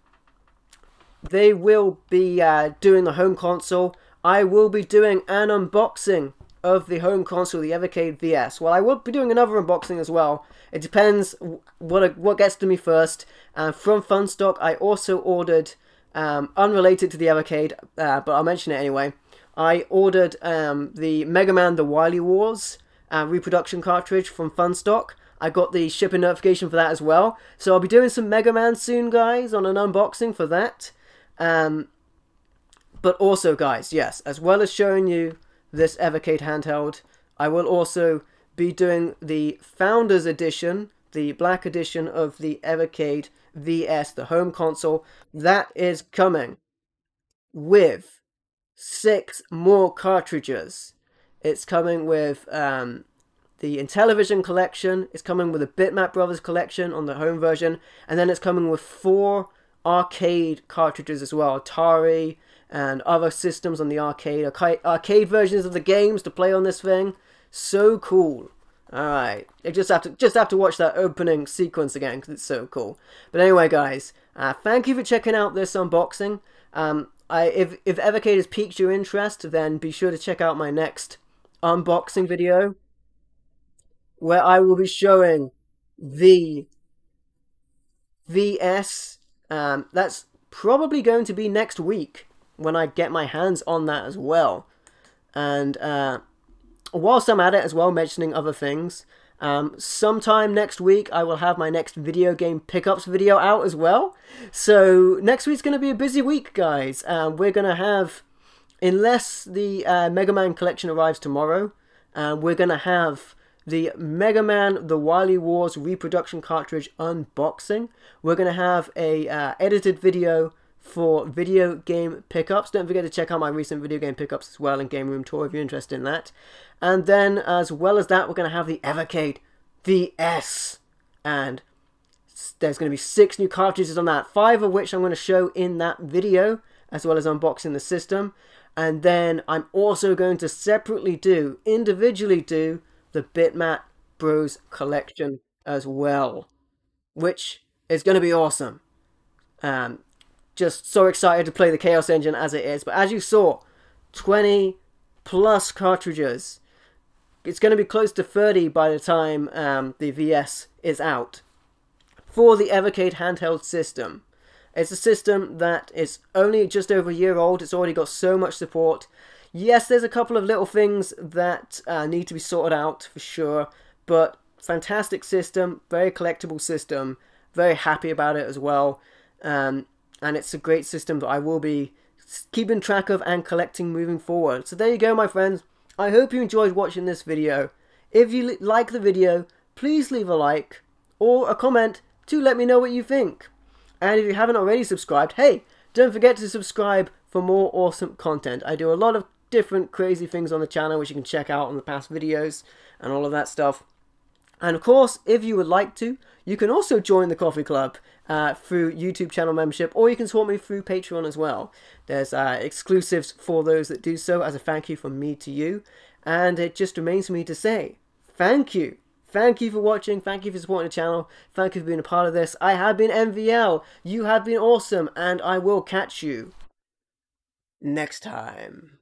they will be uh, doing the home console. I will be doing an unboxing of the home console, the Evercade VS. Well, I will be doing another unboxing as well. It depends what what gets to me first. Uh, from Funstock, I also ordered, um, unrelated to the Evercade, uh, but I'll mention it anyway. I ordered um, the Mega Man The Wily Wars uh, reproduction cartridge from Funstock. I got the shipping notification for that as well. So I'll be doing some Mega Man soon, guys, on an unboxing for that. Um, but also, guys, yes, as well as showing you this Evercade handheld, I will also be doing the Founders Edition, the black edition of the Evercade VS, the home console. That is coming with six more cartridges. It's coming with um, the Intellivision collection. It's coming with a Bitmap Brothers collection on the home version, and then it's coming with four arcade cartridges as well. Atari and other systems on the arcade, arcade, arcade versions of the games to play on this thing. So cool. All right, I just have to just have to watch that opening sequence again because it's so cool. But anyway, guys, uh, thank you for checking out this unboxing. Um, I if if Evercade has piqued your interest, then be sure to check out my next unboxing video, where I will be showing the VS. Um, that's probably going to be next week when I get my hands on that as well. And uh, whilst I'm at it as well, mentioning other things, um, sometime next week I will have my next video game pickups video out as well. So next week's going to be a busy week, guys. Um, we're going to have, unless the uh, Mega Man collection arrives tomorrow, uh, we're going to have the Mega Man The Wily Wars reproduction cartridge unboxing. We're going to have a uh, edited video for video game pickups. Don't forget to check out my recent video game pickups as well and Game Room Tour if you're interested in that. And then, as well as that, we're going to have the Evercade VS. And there's going to be six new cartridges on that, five of which I'm going to show in that video, as well as unboxing the system. And then I'm also going to separately do, individually do, the Bitmap Bros collection as well, which is going to be awesome. Um, just so excited to play the Chaos Engine as it is. But as you saw, 20 plus cartridges. It's going to be close to 30 by the time um, the VS is out. For the Evercade handheld system. It's a system that is only just over a year old. It's already got so much support. Yes, there's a couple of little things that uh, need to be sorted out for sure, but fantastic system, very collectible system. Very happy about it as well. Um, and it's a great system that I will be keeping track of and collecting moving forward. So there you go, my friends. I hope you enjoyed watching this video. If you like the video, please leave a like or a comment to let me know what you think. And if you haven't already subscribed, hey, don't forget to subscribe for more awesome content. I do a lot of different crazy things on the channel which you can check out on the past videos and all of that stuff. And of course, if you would like to, you can also join the Coffee Club uh, through YouTube channel membership, or you can support me through Patreon as well. There's uh, exclusives for those that do so as a thank you from me to you. And it just remains for me to say thank you. Thank you for watching. Thank you for supporting the channel. Thank you for being a part of this. I have been MVL. You have been awesome. And I will catch you next time.